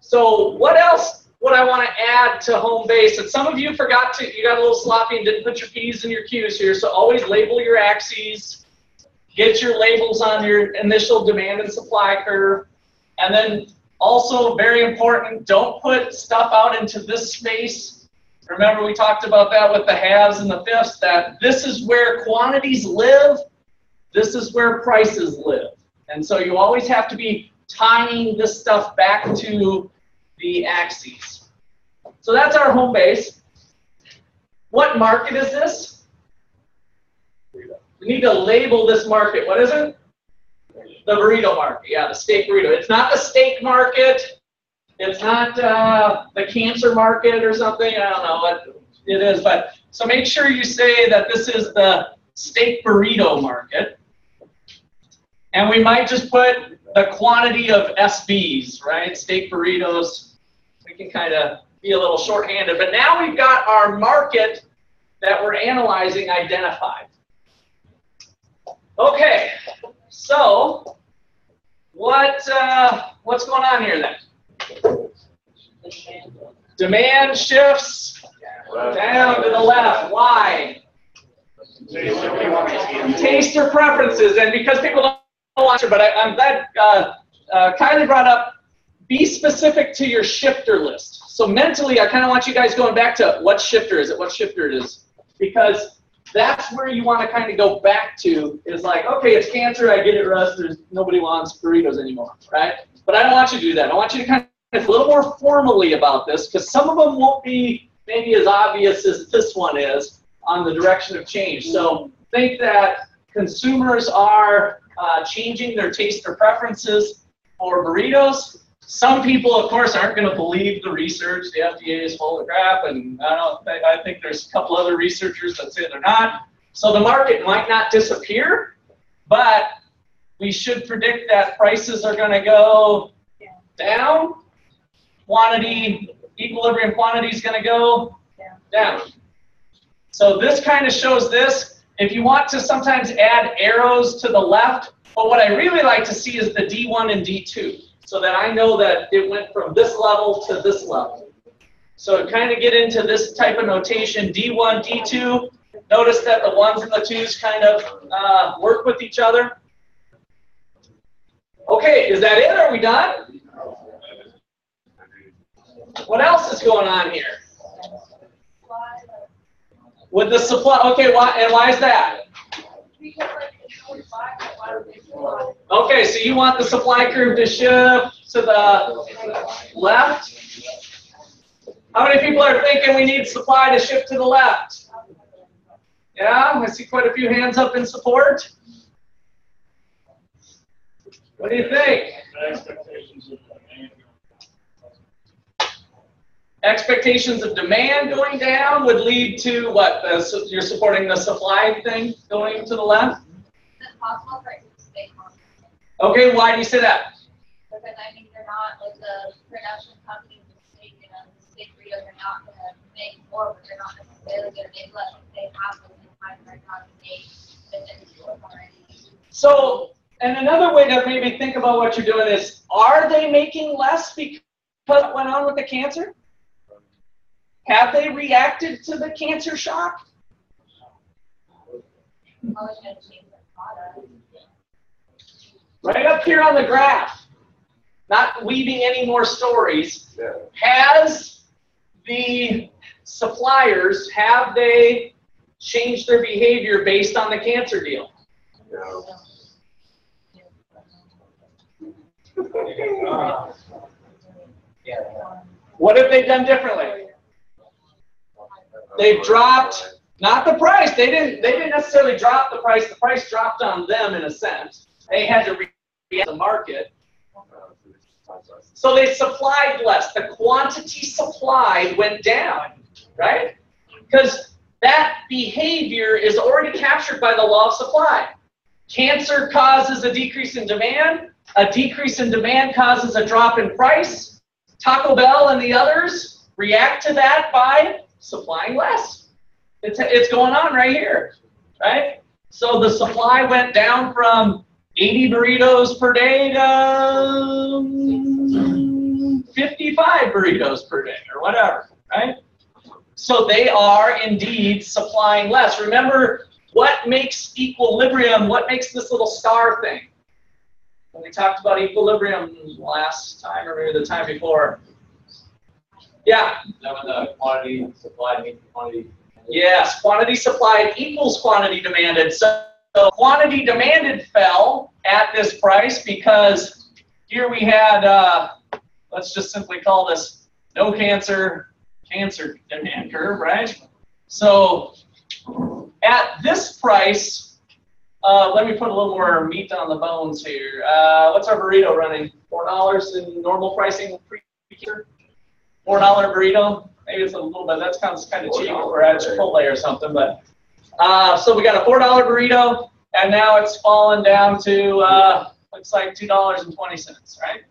So what else would I want to add to home base? And some of you forgot to, you got a little sloppy and didn't put your P's and your Q's here, so always label your axes, get your labels on your initial demand and supply curve, and then also very important, don't put stuff out into this space. Remember we talked about that with the halves and the fifths, that this is where quantities live, this is where prices live. And so you always have to be tying this stuff back to the axes. So that's our home base. What market is this? We need to label this market. What is it? The burrito market. Yeah, the steak burrito. It's not the steak market. It's not uh, the cancer market or something. I don't know what it is, but so make sure you say that this is the steak burrito market. And we might just put the quantity of SBs, right? Steak burritos. Can kind of be a little shorthanded. But now we've got our market that we're analyzing identified. Okay, so what uh, what's going on here then? Demand shifts down to the left. Why? Taster preferences, and because people don't answer, but I, I'm glad uh, uh, Kylie brought up. Be specific to your shifter list. So mentally, I kind of want you guys going back to what shifter is it? What shifter it is? Because that's where you want to kind of go back to is like, okay, it's cancer, I get it, Russ. There's nobody wants burritos anymore, right? But I don't want you to do that. I want you to kind of a little more formally about this because some of them won't be maybe as obvious as this one is on the direction of change. So think that consumers are uh, changing their taste or preferences for burritos. Some people, of course, aren't going to believe the research. The FDA is full of crap, and I don't. I think there's a couple other researchers that say they're not. So the market might not disappear, but we should predict that prices are going to go down. Quantity, equilibrium quantity is going to go down. So this kind of shows this. If you want to sometimes add arrows to the left, but what I really like to see is the D1 and D2 so that I know that it went from this level to this level. So to kind of get into this type of notation, D1, D2. Notice that the ones and the twos kind of uh, work with each other. Okay, is that it? Are we done? What else is going on here? With the supply, okay, why, and why is that? Okay, so you want the supply curve to shift to the left? How many people are thinking we need supply to shift to the left? Yeah, I see quite a few hands up in support. What do you think? Expectations of demand going down would lead to what? So you're supporting the supply thing going to the left? Possible for it to stay constant. Okay, why do you say that? Because I mean, they're not like the production companies of steak, you know, the steak burritos are not gonna make more, but they're not necessarily gonna make less if they have them in time right now to make the already. So, and another way to maybe think about what you're doing is, are they making less because what went on with the cancer? Have they reacted to the cancer shock? Always gonna change their product. Right up here on the graph, not weaving any more stories, has the suppliers, have they changed their behavior based on the cancer deal? No. What have they done differently? They've dropped, not the price, they didn't, they didn't necessarily drop the price, the price dropped on them in a sense. They had to react to the market. So they supplied less. The quantity supplied went down, right? Because that behavior is already captured by the law of supply. Cancer causes a decrease in demand. A decrease in demand causes a drop in price. Taco Bell and the others react to that by supplying less. It's, it's going on right here, right? So the supply went down from 80 burritos per day to um, 55 burritos per day or whatever, right? So they are indeed supplying less. Remember what makes equilibrium, what makes this little star thing? When we talked about equilibrium last time or maybe the time before. Yeah, That when the quantity supplied the quantity. Yes, quantity supplied equals quantity demanded. So, quantity demanded fell at this price because here we had, uh, let's just simply call this no cancer, cancer demand curve, right? So at this price, uh, let me put a little more meat on the bones here. Uh, what's our burrito running? Four dollars in normal pricing Four dollar burrito. Maybe it's a little bit. That sounds kind of cheap we're at Chipotle or something. But uh, so we got a four dollar burrito, and now it's fallen down to uh, looks like two dollars and twenty cents, right?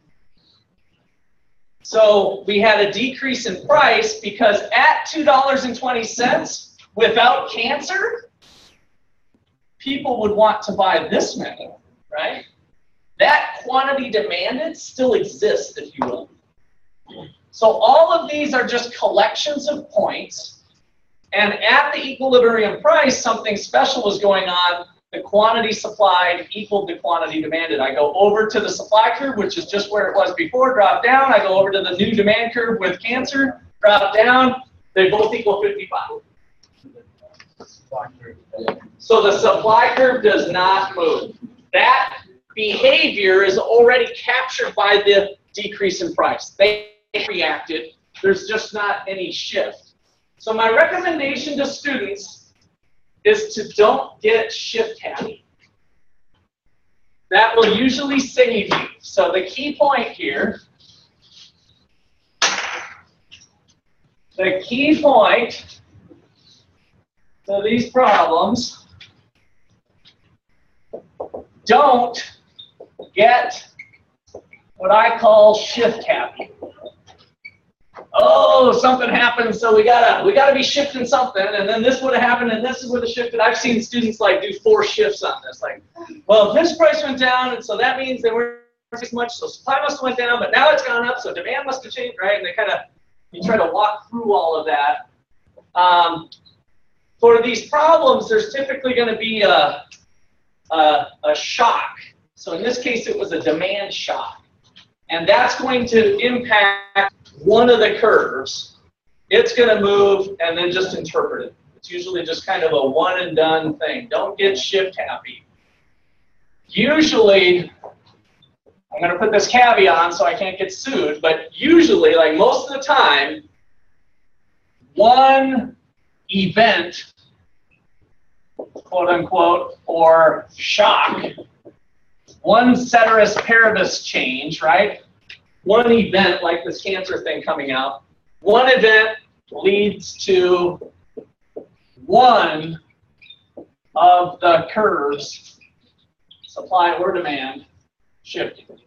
So we had a decrease in price because at two dollars and twenty cents, without cancer, people would want to buy this many, right? That quantity demanded still exists, if you will. So all of these are just collections of points. And at the equilibrium price, something special was going on. The quantity supplied equaled the quantity demanded. I go over to the supply curve, which is just where it was before, drop down. I go over to the new demand curve with cancer, drop down. They both equal 55. So the supply curve does not move. That behavior is already captured by the decrease in price. They reacted. There's just not any shift. So my recommendation to students is to don't get shift happy. That will usually save you. So the key point here, the key point to these problems, don't get what I call shift happy oh, something happened, so we gotta we gotta be shifting something, and then this would have happened, and this is where the shift. shifted. I've seen students like do four shifts on this, like, well, this price went down, and so that means they weren't as much, so supply must have went down, but now it's gone up, so demand must have changed, right? And they kind of you try to walk through all of that. Um, for these problems, there's typically going to be a, a a shock. So in this case, it was a demand shock, and that's going to impact one of the curves, it's going to move and then just interpret it. It's usually just kind of a one and done thing. Don't get shift happy. Usually, I'm going to put this caveat on so I can't get sued, but usually, like most of the time, one event, quote unquote, or shock, one ceteris paribus change, right? One event like this cancer thing coming out, one event leads to one of the curves, supply or demand, shifting.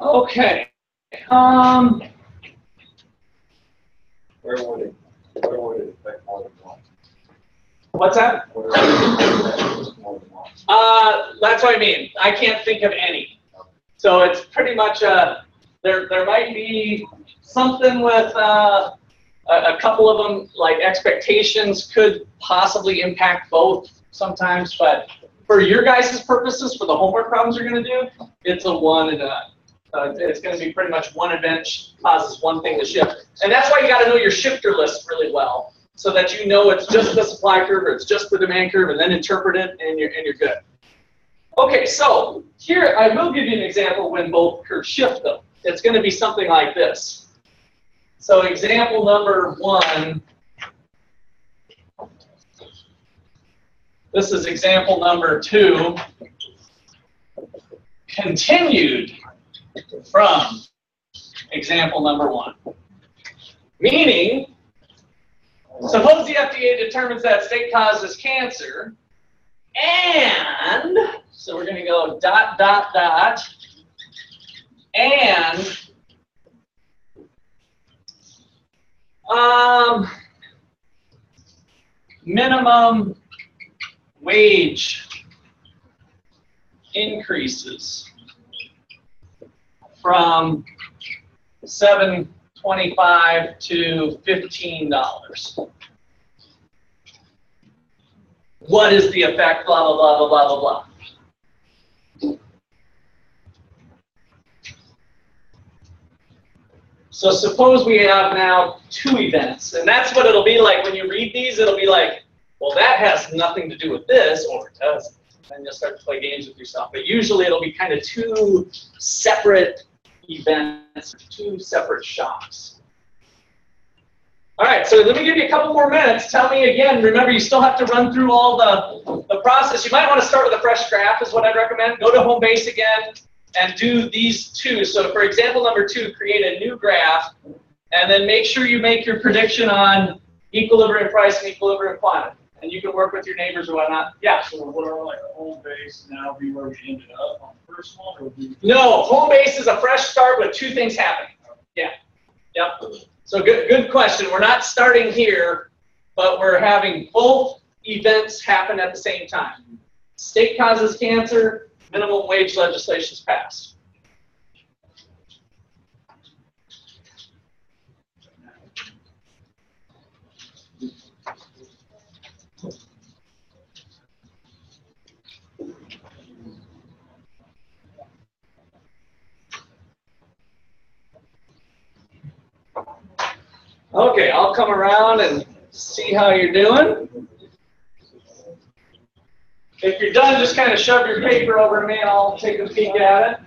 Okay. Um, Where would it, where would it affect more than one? what's that? Where would it affect more than one? Uh, that's what I mean. I can't think of any. So it's pretty much uh, there. There might be something with uh, a, a couple of them, like expectations, could possibly impact both sometimes. But for your guys' purposes, for the homework problems you're going to do, it's a one and a. Uh, it's going to be pretty much one event causes one thing to shift. And that's why you got to know your shifter list really well so that you know it's just the supply curve or it's just the demand curve and then interpret it and you're, and you're good. Okay, so here I will give you an example when both curves shift though. It's going to be something like this. So example number one, this is example number two, continued from example number one. Meaning, suppose the FDA determines that state causes cancer, and, so we're gonna go dot, dot, dot, and, um, minimum wage increases from seven twenty-five to fifteen dollars. What is the effect, blah, blah, blah, blah, blah, blah, blah. So suppose we have now two events, and that's what it'll be like when you read these, it'll be like, well, that has nothing to do with this, or it does. And you'll start to play games with yourself. But usually it'll be kind of two separate events, two separate shocks. All right, so let me give you a couple more minutes. Tell me again, remember you still have to run through all the, the process. You might want to start with a fresh graph is what I'd recommend. Go to home base again and do these two. So for example number two, create a new graph and then make sure you make your prediction on equilibrium price and equilibrium quantity. And you can work with your neighbors or whatnot. Yeah. So what are like home base now be where we ended up on the first one or we? No, home base is a fresh start with two things happening. Yeah. Yep. So good, good question. We're not starting here, but we're having both events happen at the same time. State causes cancer, minimum wage legislation is passed. Okay, I'll come around and see how you're doing. If you're done, just kind of shove your paper over to me and I'll take a peek at it.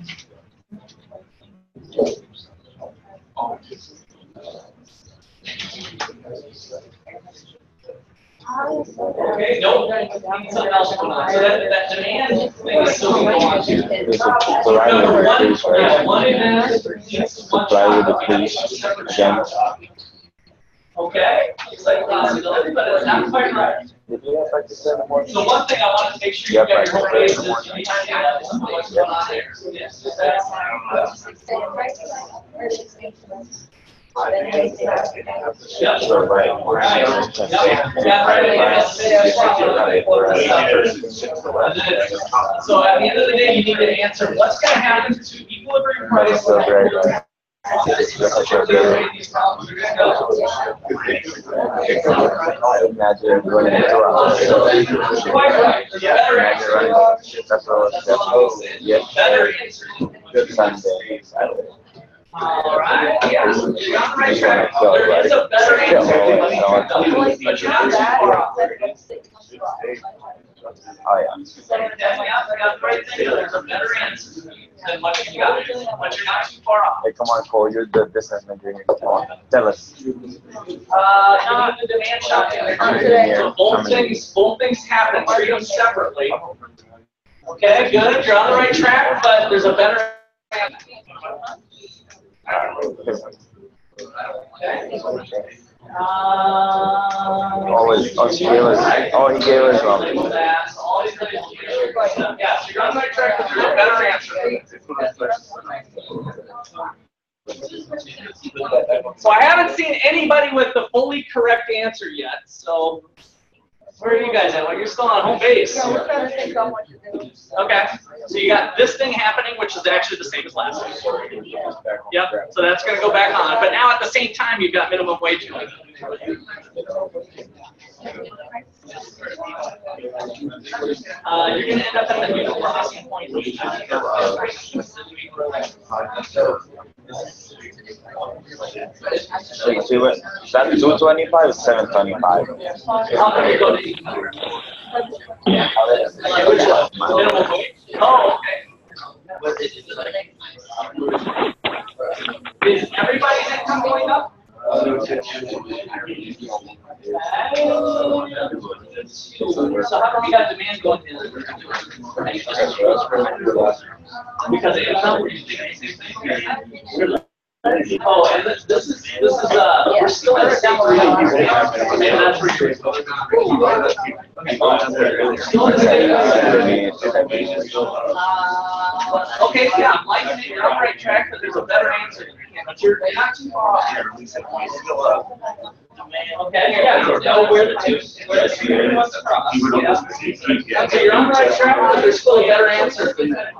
Okay, nope, something else going on. So that, that demand thing is still going on here. There's a supply Number one, yeah, one event police. needs one Supply Okay, looks like a possibility, but it's not quite right. Did you have like to send more? So one thing I want to make sure you get your base is you need to have what's going on there. Yes, that's- Yeah. So, right. Right. Yeah, yeah, right, yes. And then it's- So at the end of the day, you need to answer, what's gonna happen to equilibrium price? So, right, right. These problems are gonna go. Imagine running into a house. Quite right. Yeah, better Imagine running, answer. that's all, That's that's all I'm all, saying. yeah. Better answer. Good Sunday, Saturday. All right, yeah, you're on the right Just wanna track. kill, There is a better answer. Right? But you're not too far off. Oh, yeah. Definitely, I got the right thing, there's a better answer than what you got, but you're not too far off. Hey, come on, Cole, you're the business major. Come on, tell us. Uh, not the demand shock. So both things, both things happen, treat them separately. Okay, good, you're on the right track, but there's a better. Okay. Um. Always, oh, she gave us, oh, he gave us wrong. Answer. So I haven't seen anybody with the fully correct answer yet, so where are you guys at? Well, you're still on home base. Okay, so you got this thing happening, which is actually the same as last week. Yep, so that's gonna go back on, but now at the same time, you've got minimum wage going. Uh, you're gonna end up at the new crossing point. So you see what, that two twenty-five or seven twenty-five? How many go to equilibrium? Like which one? Oh, okay. Is everybody's income going up? So how come we got demand going in the other direction. Because of income, you think the same thing? Oh, and this, this is, this is, uh, we're still at three. And that's where you're. Still in state three. Okay, yeah, I'm liking it, you're on the right track, but there's a better answer. But you're not too far off. Okay, yeah, know where the two, where the two wants to cross, yeah. Okay, you're on the right track, but there's still a better answer than that.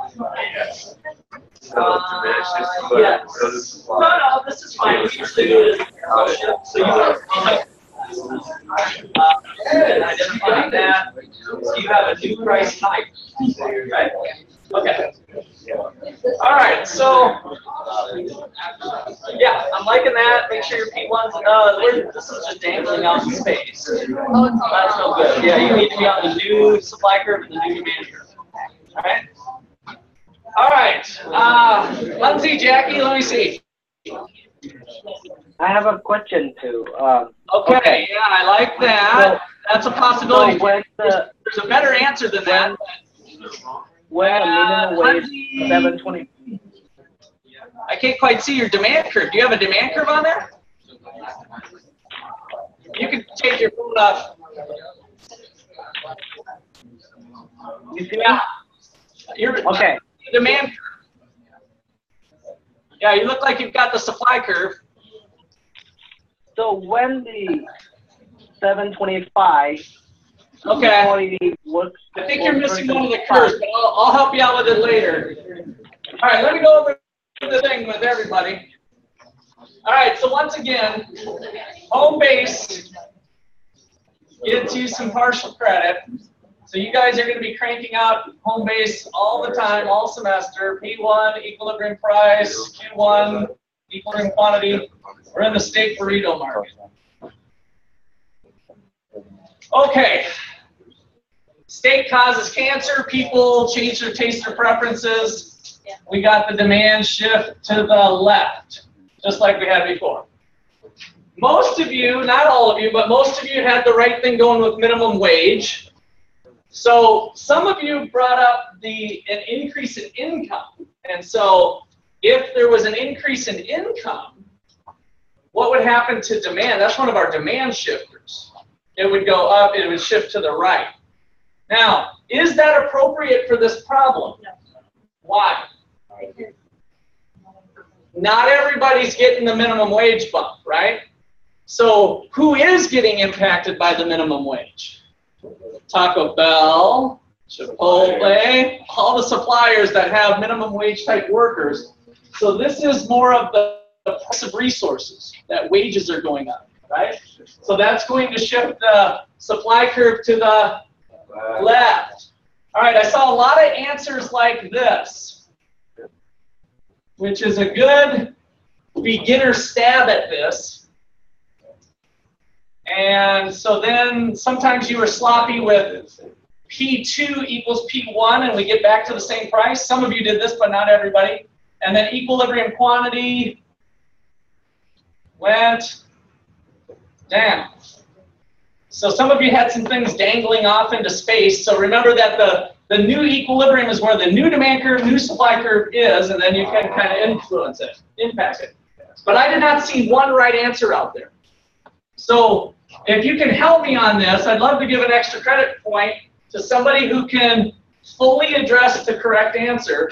Uh, yeah. No, no, this is fine, we usually do it as a so you are, uh, good, identifying that, so you have a new price type, right? Okay. All right, so, yeah, I'm liking that, make sure your P one's, uh, this is just dangling out in space. Oh, it's That's no good, yeah, you need to be on the new supply curve and the new demand curve, all right? All right, uh, see, Jackie, let me see. I have a question too. Um, Okay, yeah, I like that, that's a so possibility, when the, there's a better answer than that. when the minimum wage Uh, seven twenty, I can't quite see your demand curve. Do you have a demand curve on there? You can take your phone off. you see me? Yeah. Okay, demand curve. Yeah, you look like you've got the supply curve. so when the seven twenty-five Okay. quality works. I think you're missing one of the curves, but I'll, I'll help you out with it later. All right, let me go over the thing with everybody. All right, so once again, home base gives you some partial credit. So you guys are going to be cranking out home base all the time, all semester. P1, equilibrium price, Q1, equilibrium quantity. We're in the steak burrito market. Okay. Steak causes cancer. People change their taste or preferences. We got the demand shift to the left, just like we had before. Most of you, not all of you, but most of you had the right thing going with minimum wage. So some of you brought up the an increase in income. And so if there was an increase in income, what would happen to demand? That's one of our demand shifters. It would go up, it would shift to the right. Now, is that appropriate for this problem? Why? Not everybody's getting the minimum wage bump, right? So who is getting impacted by the minimum wage? Taco Bell, Chipotle, all the suppliers that have minimum wage type workers. So this is more of the, the price of resources, that wages are going up, right? So that's going to shift the supply curve to the left. All right, I saw a lot of answers like this, which is a good beginner stab at this. And so then sometimes you were sloppy with P2 equals P1 and we get back to the same price. Some of you did this, but not everybody. And then equilibrium quantity went down. So some of you had some things dangling off into space. So remember that the, the new equilibrium is where the new demand curve, new supply curve is, and then you can kind of influence it, impact it. But I did not see one right answer out there. So if you can help me on this, I'd love to give an extra credit point to somebody who can fully address the correct answer.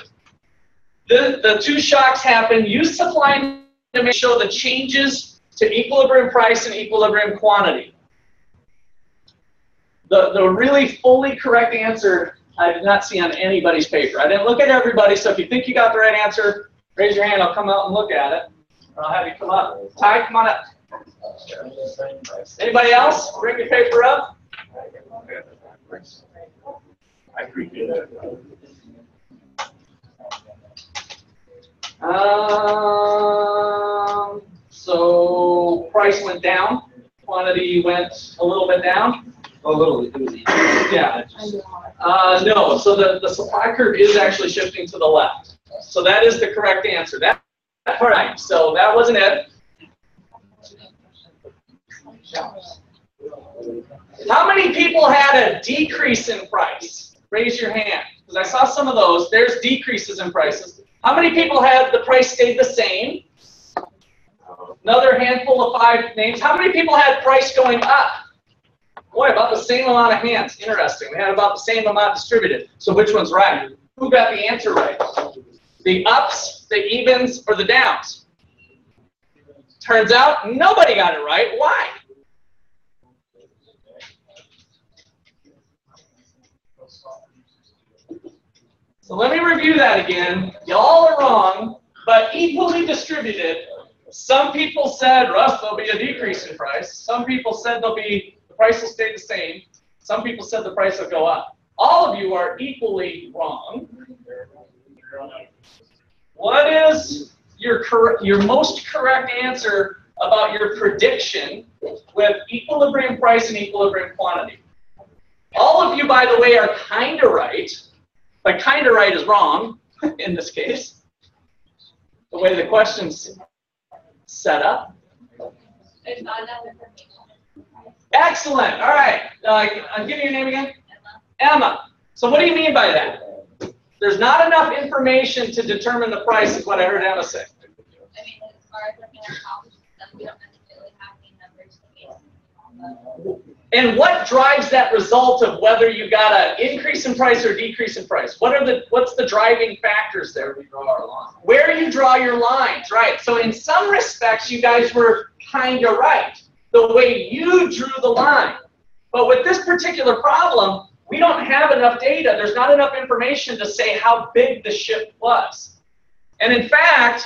The, the two shocks happen. Use supply and demand show the changes to equilibrium price and equilibrium quantity. The, the really fully correct answer I did not see on anybody's paper. I didn't look at everybody, so if you think you got the right answer, raise your hand. I'll come out and look at it. Or I'll have you come up. Ty, come on up. Anybody else? Bring your paper up. I appreciate it. Um, so price went down, quantity went a little bit down. A little, it was easy. Yeah. Uh, no, so the, the supply curve is actually shifting to the left. So that is the correct answer. That, that's right. So that wasn't it. How many people had a decrease in price? Raise your hand, because I saw some of those. There's decreases in prices. How many people had the price stayed the same? Another handful of five names. How many people had price going up? Boy, about the same amount of hands. Interesting. We had about the same amount distributed. So which one's right? Who got the answer right? The ups, the evens, or the downs? Turns out nobody got it right. Why? So let me review that again. Y'all are wrong, but equally distributed. Some people said, Russ, there'll be a decrease in price. Some people said there'll be price will stay the same. Some people said the price will go up. All of you are equally wrong. What is your cor- your most correct answer about your prediction with equilibrium price and equilibrium quantity? All of you, by the way, are kind of right, but kind of right is wrong (laughs) in this case. The way the question's set up. There's not enough information. Excellent. All right. Uh, give you your name again. Emma. Emma. So what do you mean by that? There's not enough information to determine the price, is what I heard Emma say. I mean, as far as looking at costs, then we don't necessarily have any numbers to base. And what drives that result of whether you got an increase in price or decrease in price? What are the what's the driving factors there? We draw our line. Where you draw your lines, right? So in some respects, you guys were kind of right, the way you drew the line. But with this particular problem, we don't have enough data. There's not enough information to say how big the ship was. And in fact,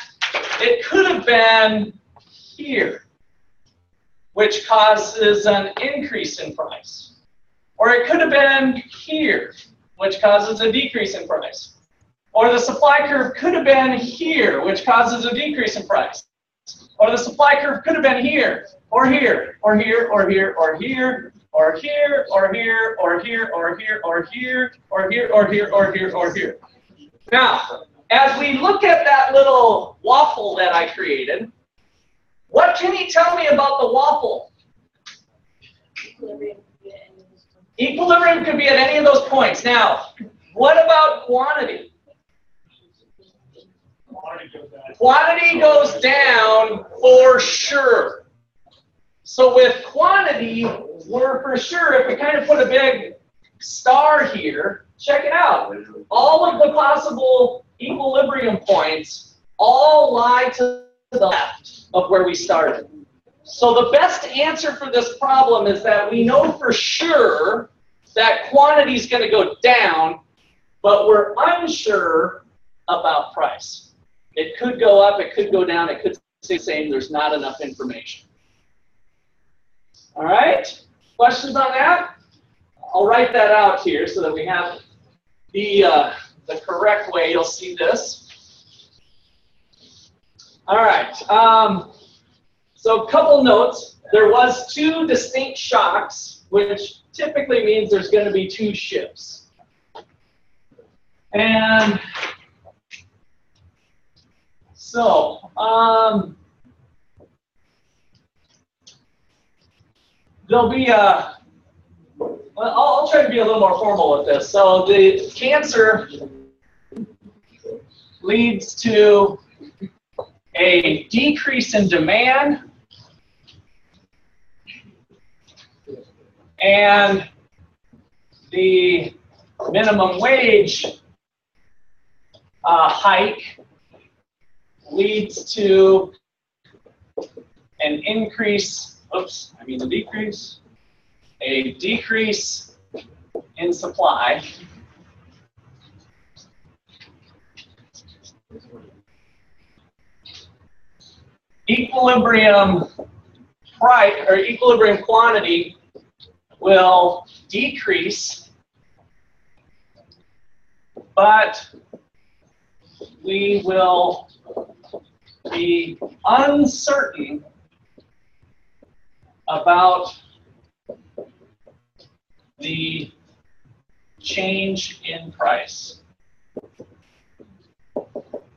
it could have been here, which causes an increase in price. Or it could have been here, which causes a decrease in price. Or the supply curve could have been here, which causes a decrease in price. Or the supply curve could have been here, or here, or here, or here, or here, or here, or here, or here, or here, or here, or here, or here, or here, or here. Now, as we look at that little waffle that I created, what can you tell me about the waffle? Equilibrium could be at any of those points. Now, what about quantity? Quantity goes down for sure. So with quantity, we're for sure, if we kind of put a big star here, check it out. All of the possible equilibrium points all lie to the left of where we started. So the best answer for this problem is that we know for sure that quantity is going to go down, but we're unsure about price. It could go up, it could go down, it could stay the same. There's not enough information. All right? Questions on that? I'll write that out here so that we have the, uh, the correct way. You'll see this. All right. Um, so a couple notes. There was two distinct shocks, which typically means there's going to be two shifts. And so, um, there'll be a, well, I'll, I'll try to be a little more formal with this. So the cancer leads to a decrease in demand and the minimum wage uh, hike leads to an increase, oops, I mean a decrease, a decrease in supply. Equilibrium price or equilibrium quantity will decrease, but we will be uncertain about the change in price,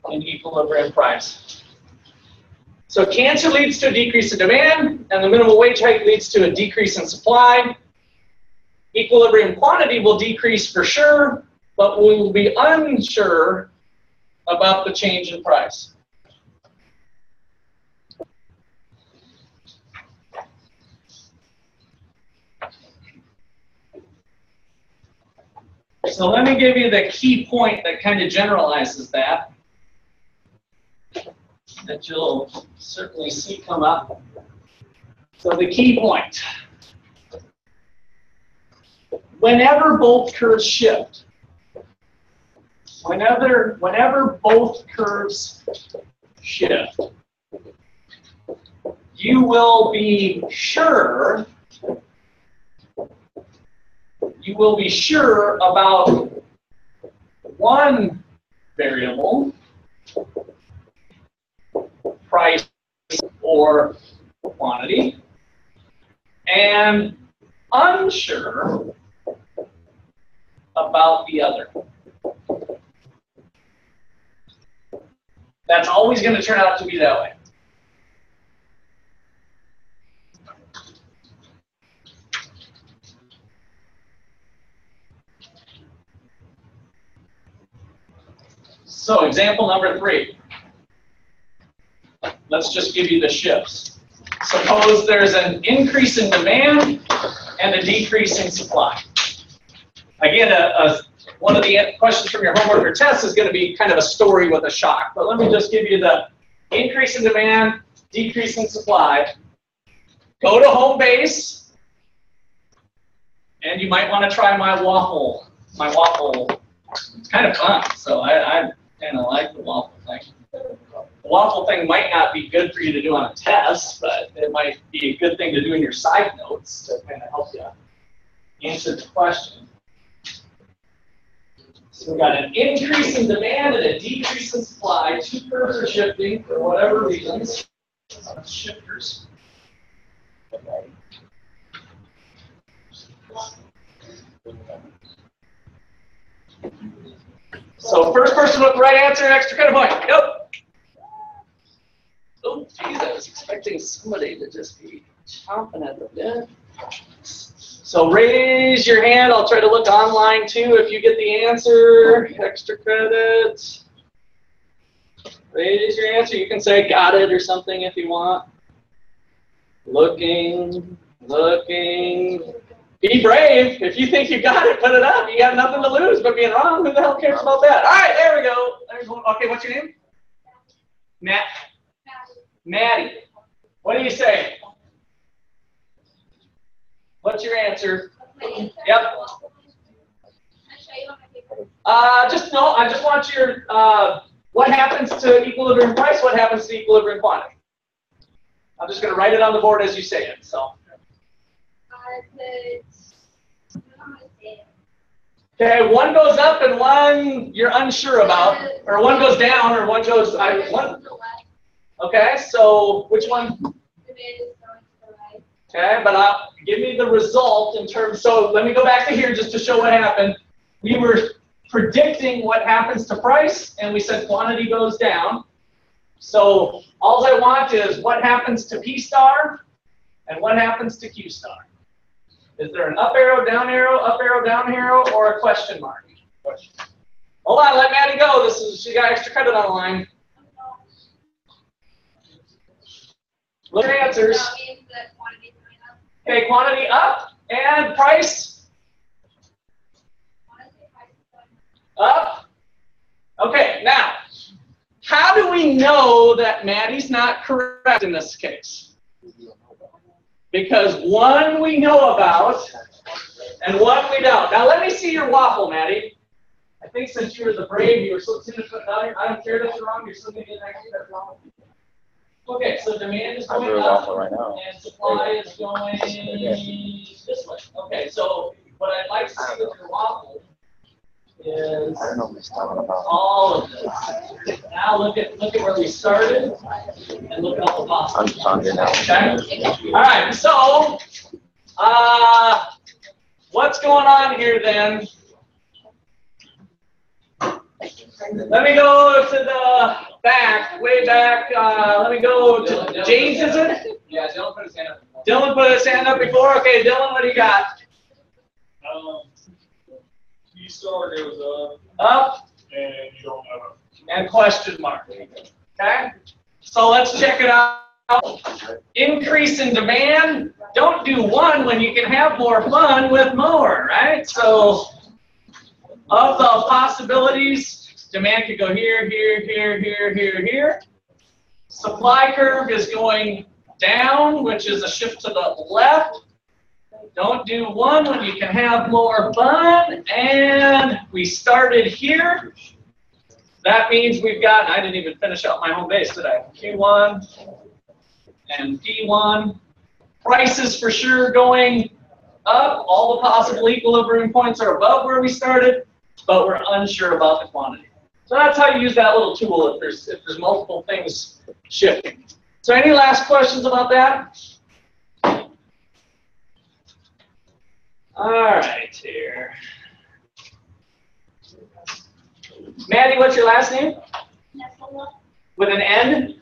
in equilibrium price. So cancer leads to a decrease in demand, and the minimum wage hike leads to a decrease in supply. Equilibrium quantity will decrease for sure, but we will be unsure about the change in price. So let me give you the key point that kind of generalizes that. That you'll certainly see come up. So the key point. Whenever both curves shift, whenever, whenever both curves shift, you will be sure you will be sure about one variable, price or quantity, and unsure about the other. That's always going to turn out to be that way. So example number three. Let's just give you the shifts. Suppose there's an increase in demand and a decrease in supply. Again, a, a, one of the questions from your homework or test is going to be kind of a story with a shock. But let me just give you the increase in demand, decrease in supply. Go to home base, and you might want to try my waffle. My waffle. It's kind of fun, so I, I kind of like the waffle thing. The waffle thing might not be good for you to do on a test, but it might be a good thing to do in your side notes to kind of help you answer the question. So we've got an increase in demand and a decrease in supply. Two curves are shifting for whatever reasons. Shifters. So first person with the right answer, extra credit point. Yep. Oh, geez, I was expecting somebody to just be chomping at the bit. So raise your hand. I'll try to look online too if you get the answer. Extra credit. Raise your answer. You can say got it or something if you want. Looking, looking. Be brave. If you think you got it, put it up. You got nothing to lose but being wrong. Who the hell cares about that? All right, there we go. There's one. Okay, what's your name? Matt. Maddie. What do you say? What's your answer? Yep. Uh, just no. I just want your uh, what happens to equilibrium price. What happens to equilibrium quantity? I'm just going to write it on the board as you say it. So. Okay, one goes up and one you're unsure about, or one goes down, or one goes. I, one. Okay, so which one? Okay, but uh, give me the result in terms. So let me go back to here just to show what happened. We were predicting what happens to price, and we said quantity goes down. So all I want is what happens to P star, and what happens to Q star. Is there an up arrow, down arrow, up arrow, down arrow, or a question mark? Question. Hold on, let Maddie go. This is she got extra credit on the line. Look at answers. Okay, quantity up and price up. Okay, now, how do we know that Maddie's not correct in this case? Because one we know about and one we don't. Now let me see your waffle, Maddie. I think since you were the brave, you were so soon to. I don't care that you're wrong. You're still going to get next year. That's wrong. Okay, so demand is going up right now. and supply is going this way. Okay, so what I'd like to see with your waffle is I don't know what he's talking about. all of this. Now look at look at where we started and look at all the I'm possible. hungry now. Okay. All right. So, uh, what's going on here then? Let me go to the back, way back, uh, let me go to James, is it? Yeah, Dylan put his hand up. Dylan put his hand up before. Okay, Dylan, what do you got? Um, you star goes up Up and you don't have a. and question mark. Okay? So let's check it out. Increase in demand. Don't do one when you can have more fun with more, right? So of the possibilities, demand could go here, here, here, here, here, here. Supply curve is going down, which is a shift to the left. Don't do one when you can have more fun. And we started here. That means we've got, I didn't even finish out my home base today. Q1 and P1. Prices for sure going up. All the possible equilibrium points are above where we started, but we're unsure about the quantity. So that's how you use that little tool if there's if there's multiple things shifting. So any last questions about that? All right, here. Maddie, what's your last name? With an N?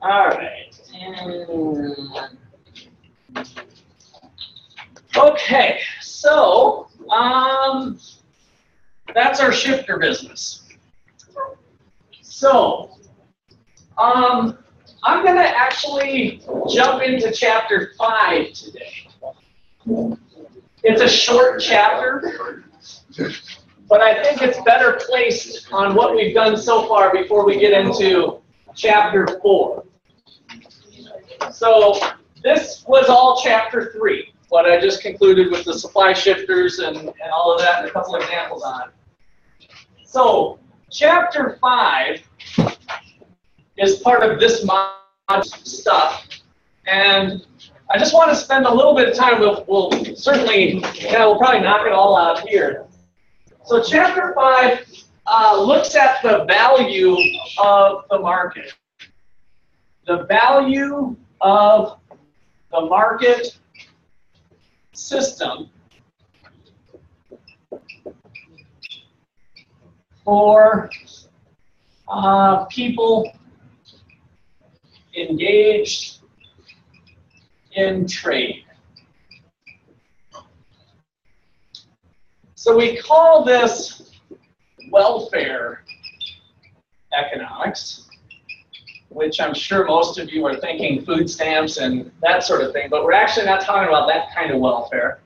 All right. And- Okay, so um, that's our shifter business. So um, I'm going to actually jump into chapter five today. It's a short chapter, but I think it's better placed on what we've done so far before we get into chapter four. So this was all chapter three, what I just concluded with the supply shifters and, and all of that, and a couple examples on it. So chapter five is part of this mod stuff, and I just want to spend a little bit of time. We'll, we'll certainly, yeah, we'll probably knock it all out here. So chapter five uh, looks at the value of the market. The value of the market system for uh, people engaged in trade. So we call this welfare economics, which I'm sure most of you are thinking food stamps and that sort of thing, but we're actually not talking about that kind of welfare.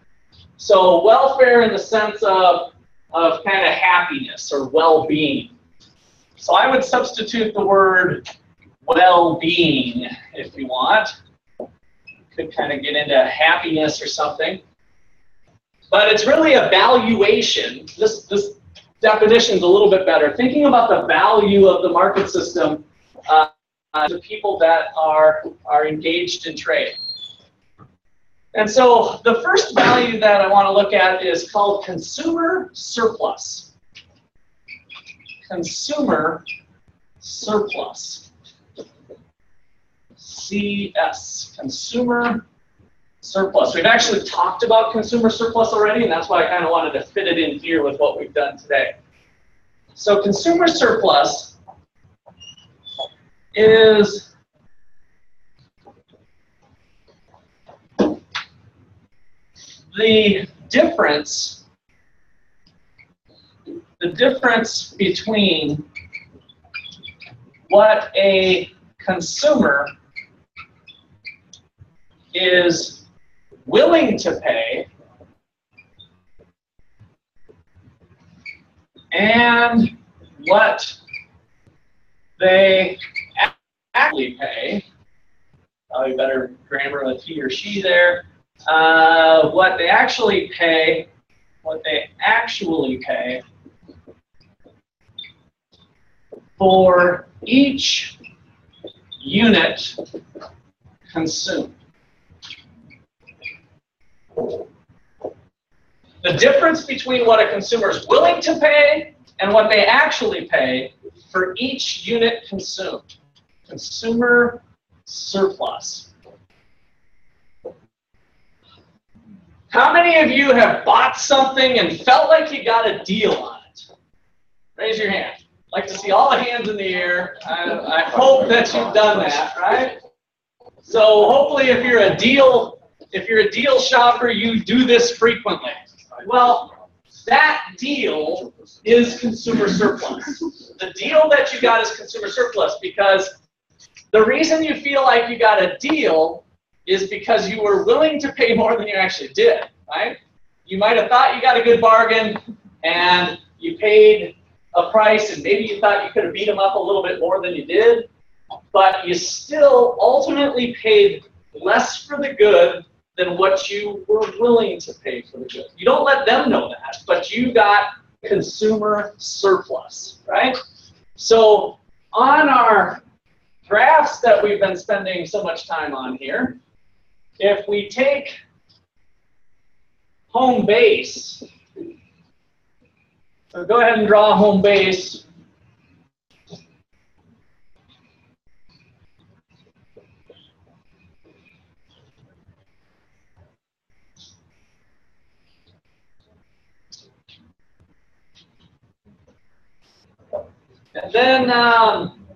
So welfare in the sense of, of kind of happiness or well-being. So I would substitute the word well-being if you want. Could kind of get into happiness or something. But it's really a valuation. This, this definition is a little bit better. Thinking about the value of the market system uh, to people that are, are engaged in trade. And so the first value that I want to look at is called consumer surplus. Consumer surplus. CS, consumer surplus. We've actually talked about consumer surplus already, and that's why I kind of wanted to fit it in here with what we've done today. So consumer surplus is the difference the difference between what a consumer is willing to pay and what they actually pay. Probably better grammar with he or she there. Uh, what they actually pay, what they actually pay for each unit consumed. The difference between what a consumer is willing to pay and what they actually pay for each unit consumed. Consumer surplus. How many of you have bought something and felt like you got a deal on it? Raise your hand. Like to see all the hands in the air. I, I hope that you've done that, right? So hopefully if you're a deal, if you're a deal shopper, you do this frequently. Well, that deal is consumer surplus. The deal that you got is consumer surplus because the reason you feel like you got a deal is because you were willing to pay more than you actually did, right? You might have thought you got a good bargain and you paid a price and maybe you thought you could have beat them up a little bit more than you did, but you still ultimately paid less for the good than what you were willing to pay for the good. You don't let them know that, but you got consumer surplus, right? So on our graphs that we've been spending so much time on here, if we take home base, so go ahead and draw home base. And then um,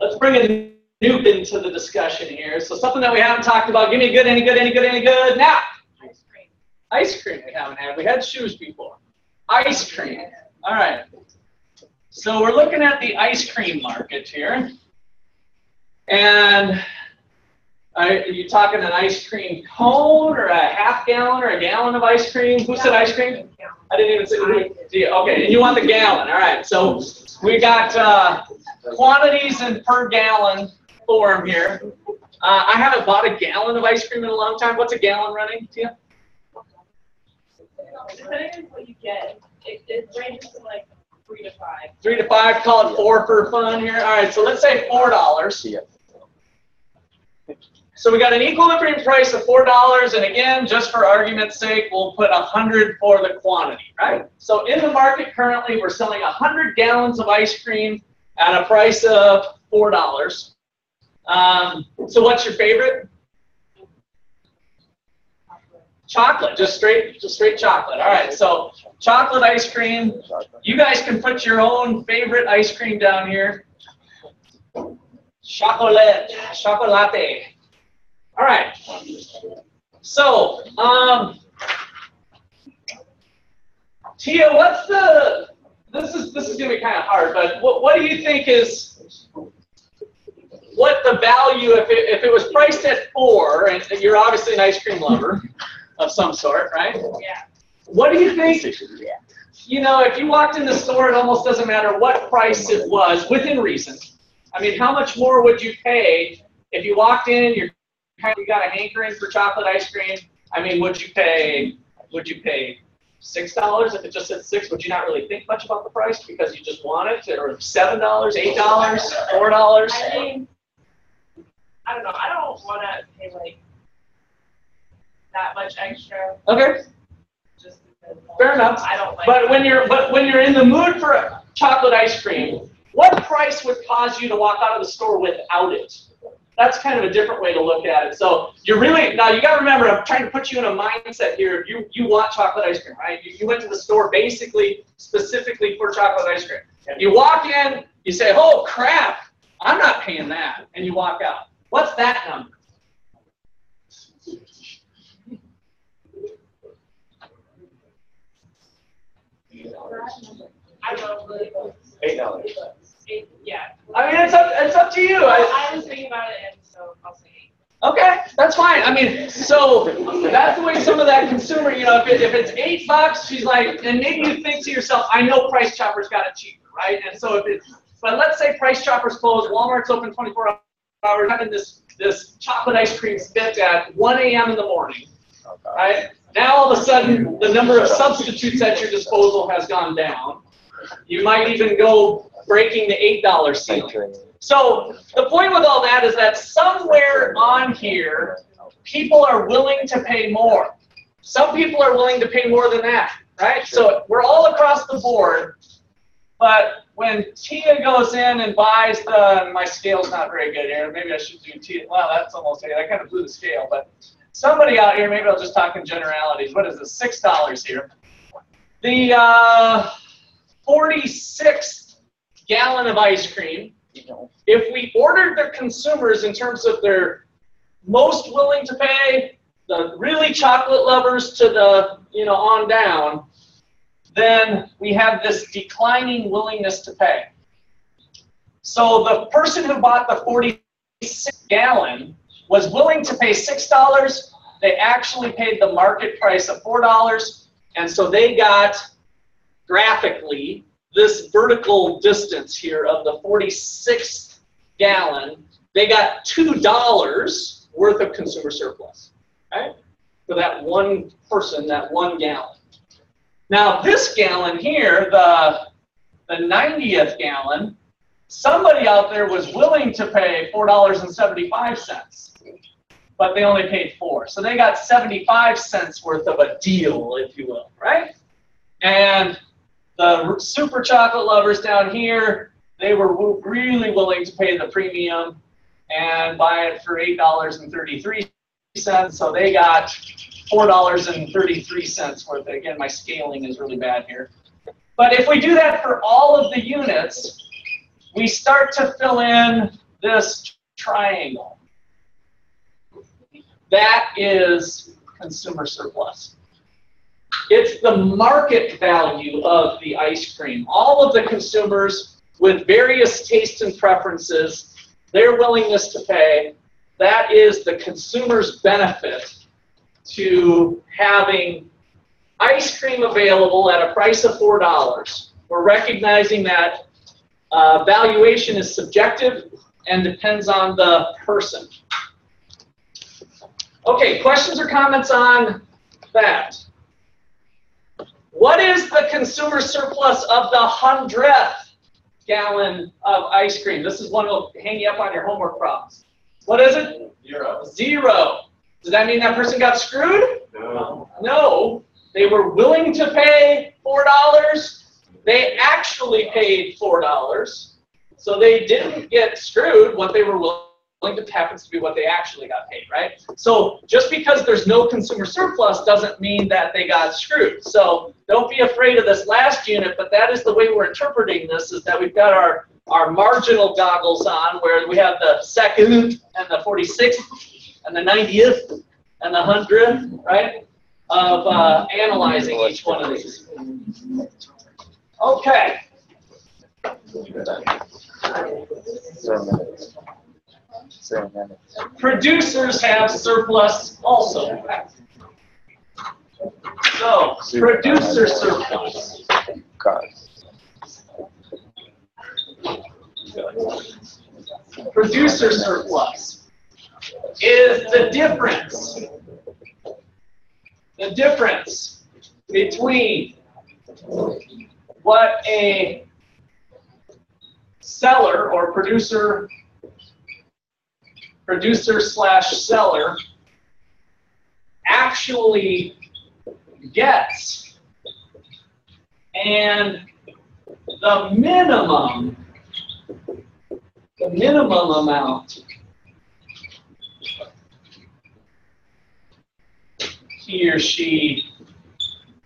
let's bring a Nuke into the discussion here. So something that we haven't talked about. Give me a good, any good, any good, any good. Now, Ice cream. ice cream we haven't had. We had shoes before. Ice cream. All right. So we're looking at the ice cream market here. And are you talking an ice cream cone or a half gallon or a gallon of ice cream? Who said ice cream? I didn't even say. Okay, and you want the gallon. All right. So we got uh, quantities in per gallon form here. Uh, I haven't bought a gallon of ice cream in a long time. What's a gallon running, Tia? Depending on what you get, it, it ranges from like three to five. Three to five, call it four for fun here. All right, so let's say four dollars. Yeah. So we got an equilibrium price of four dollars, and again, just for argument's sake, we'll put a hundred for the quantity, right? So in the market currently, we're selling a hundred gallons of ice cream at a price of four dollars. Um, so what's your favorite? Chocolate, just straight, just straight chocolate. All right, so chocolate ice cream. You guys can put your own favorite ice cream down here. Chocolate, chocolate. All right. So, um, Tia, what's the? This is this is gonna be kind of hard, but what what do you think is what the value if it if it was priced at four, and you're obviously an ice cream lover of some sort, right? Yeah. What do you think? You know, if you walked in the store, it almost doesn't matter what price it was, within reason. I mean, how much more would you pay if you walked in? You're kind of got a hankering for chocolate ice cream. I mean, would you pay? Would you pay six dollars if it just said six? Would you not really think much about the price because you just want it, or seven dollars, eight dollars, four dollars? I mean, I don't know, I don't wanna pay like that much extra, Okay, just. Fair enough. I don't like. but when you're but when you're in the mood for chocolate ice cream, what price would cause you to walk out of the store without it? That's kind of a different way to look at it. So you're really now you got to remember I'm trying to put you in a mindset here. You you want chocolate ice cream, right? You, you went to the store basically specifically for chocolate ice cream. You walk in, you say, "Oh crap, I'm not paying that," and you walk out. What's that number? Eight dollars. It, yeah. I mean, it's up it's up to you. I, I was thinking about it and so I'll say eight. Okay, that's fine. I mean, so that's the way some of that consumer, you know, if, it, if it's eight bucks, she's like, and maybe you think to yourself, I know Price Chopper's got it cheaper, right? And so if it's, but let's say Price Chopper's closed, Walmart's open 24 hours, having this this chocolate ice cream spit at 1 a.m. in the morning, right? Now all of a sudden, the number of substitutes at your disposal has gone down. You might even go breaking the eight dollar ceiling. So the point with all that is that somewhere on here, people are willing to pay more. Some people are willing to pay more than that, right? So we're all across the board. But when Tia goes in and buys the, my scale's not very good here. Maybe I should do Tia. Well, that's almost it. I kind of blew the scale. But somebody out here, maybe I'll just talk in generalities. What is this? Six dollars here. The uh, 46 gallon of ice cream, if we ordered the consumers in terms of their most willing to pay, the really chocolate lovers to the, you know, on down, then we have this declining willingness to pay. So the person who bought the 46 gallon was willing to pay $6. They actually paid the market price of $4. And so they got graphically this vertical distance here of the 46 gallon. They got $2 worth of consumer surplus, right? For that one person, that one gallon. Now this gallon here, the, the 90th gallon, somebody out there was willing to pay $4.75, but they only paid four. So they got 75 cents worth of a deal, if you will, right? And the super chocolate lovers down here, they were really willing to pay the premium and buy it for $8.33. So they got $4.33 worth. Again, my scaling is really bad here. But if we do that for all of the units, we start to fill in this triangle. That is consumer surplus. It's the market value of the ice cream. All of the consumers with various tastes and preferences, their willingness to pay, that is the consumer's benefit to having ice cream available at a price of $4. We're recognizing that uh, valuation is subjective and depends on the person. Okay, questions or comments on that? What is the consumer surplus of the hundredth gallon of ice cream? This is one will hang you up on your homework problems. What is it? Zero. Zero. Does that mean that person got screwed? No. No. They were willing to pay four dollars. They actually paid four dollars. So they didn't get screwed. What they were willing to happens to be what they actually got paid, right? So just because there's no consumer surplus doesn't mean that they got screwed. So don't be afraid of this last unit, but that is the way we're interpreting this is that we've got our, our marginal goggles on where we have the second and the 46th and the 90th and the 100th, right? Of uh, analyzing each one of these. Okay. Seven minutes. Seven minutes. Producers have surplus also. So, producer surplus. Producer surplus is the difference. The difference between what a seller or producer producer slash seller actually gets. And the minimum the minimum amount he or she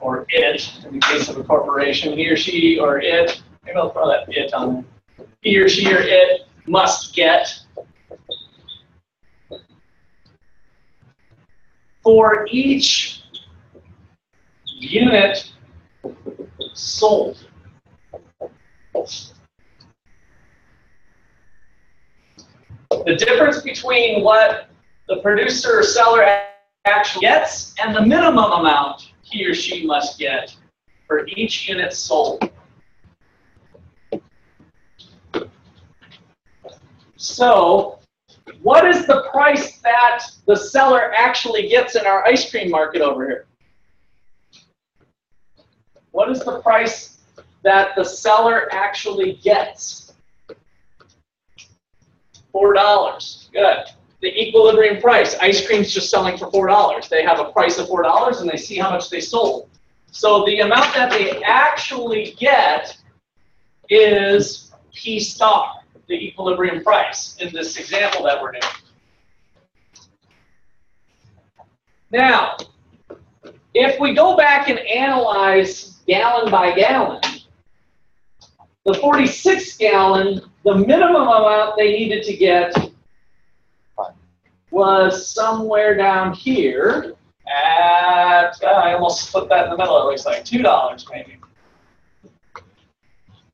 or it in the case of a corporation he or she or it maybe I'll throw that it on there. He or she or it must get for each unit sold. The difference between what the producer or seller actually gets and the minimum amount he or she must get for each unit sold. So, what is the price that the seller actually gets in our ice cream market over here? What is the price that the seller actually gets? Four dollars. Good. The equilibrium price. Ice cream's just selling for four dollars. They have a price of four dollars and they see how much they sold. So the amount that they actually get is P star, the equilibrium price in this example that we're doing. Now, if we go back and analyze gallon by gallon, The 46 gallon, the minimum amount they needed to get was somewhere down here at, uh, I almost put that in the middle, it looks like $2 maybe.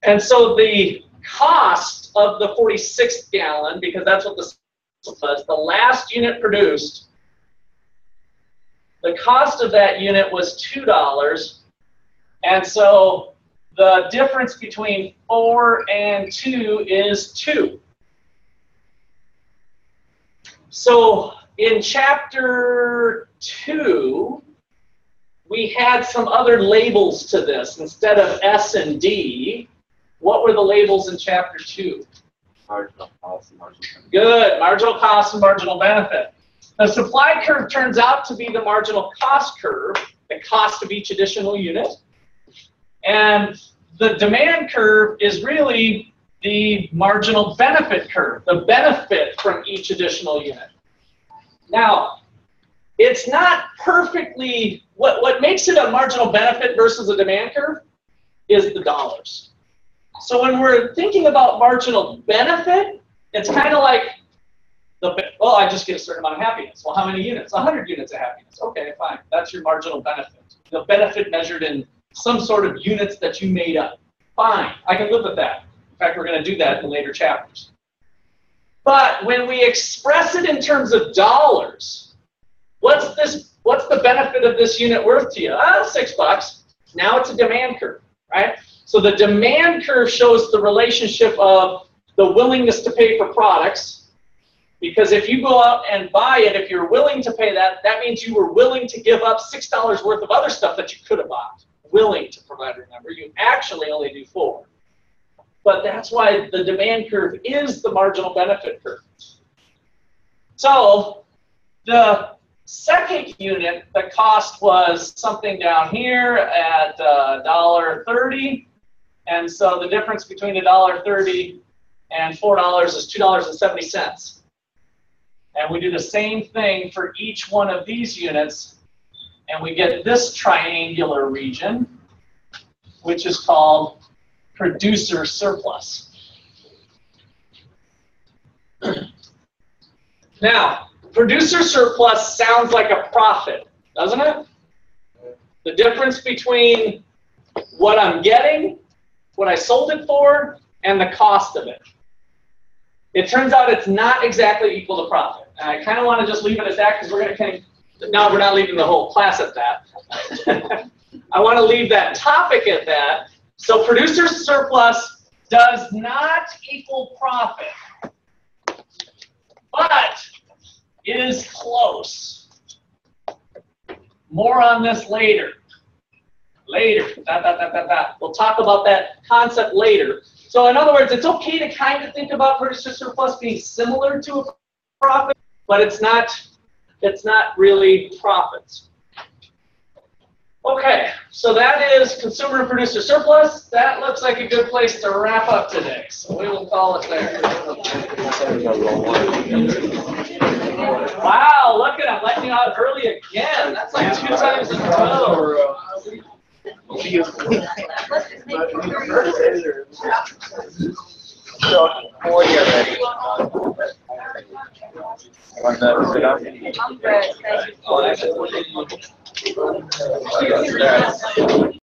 And so the cost of the 46th gallon, because that's what the was, the last unit produced, the cost of that unit was $2. And so the difference between 4 and 2 is 2. So in chapter 2, we had some other labels to this. Instead of S and D, what were the labels in chapter 2? Marginal cost, and marginal. benefit. Good, marginal cost and marginal benefit. The supply curve turns out to be the marginal cost curve, the cost of each additional unit. And the demand curve is really the marginal benefit curve, the benefit from each additional unit. Now, it's not perfectly, what, what makes it a marginal benefit versus a demand curve is the dollars. So when we're thinking about marginal benefit, it's kind of like the well, I just get a certain amount of happiness. Well, how many units? 100 units of happiness. Okay, fine. That's your marginal benefit. The benefit measured in some sort of units that you made up. Fine, I can live with that. In fact, we're going to do that in later chapters. But when we express it in terms of dollars, what's this? What's the benefit of this unit worth to you? Ah, six bucks. Now it's a demand curve, right? So the demand curve shows the relationship of the willingness to pay for products. Because if you go out and buy it, if you're willing to pay that, that means you were willing to give up $6 worth of other stuff that you could have bought. Willing to provide a number. You actually only do four. But that's why the demand curve is the marginal benefit curve. So the second unit, the cost was something down here at uh, $1.30. And so the difference between $1.30 and $4 is $2.70. And we do the same thing for each one of these units, and we get this triangular region, which is called producer surplus. (clears throat) Now, producer surplus sounds like a profit, doesn't it? The difference between what I'm getting, what I sold it for, and the cost of it. It turns out it's not exactly equal to profit. And I kind of want to just leave it at that because we're going to kind of, no, we're not leaving the whole class at that. (laughs) I want to leave that topic at that. So producer surplus does not equal profit, but is close. More on this later. Later. We'll talk about that concept later. So in other words, it's okay to kind of think about producer surplus being similar to a profit, but it's not it's not really profits. Okay, so that is consumer and producer surplus. That looks like a good place to wrap up today. So we will call it there. Wow, look at I'm letting you out early again. That's like two times in a row. Forty already. Want to sit down? I'm good, thank you. That's it.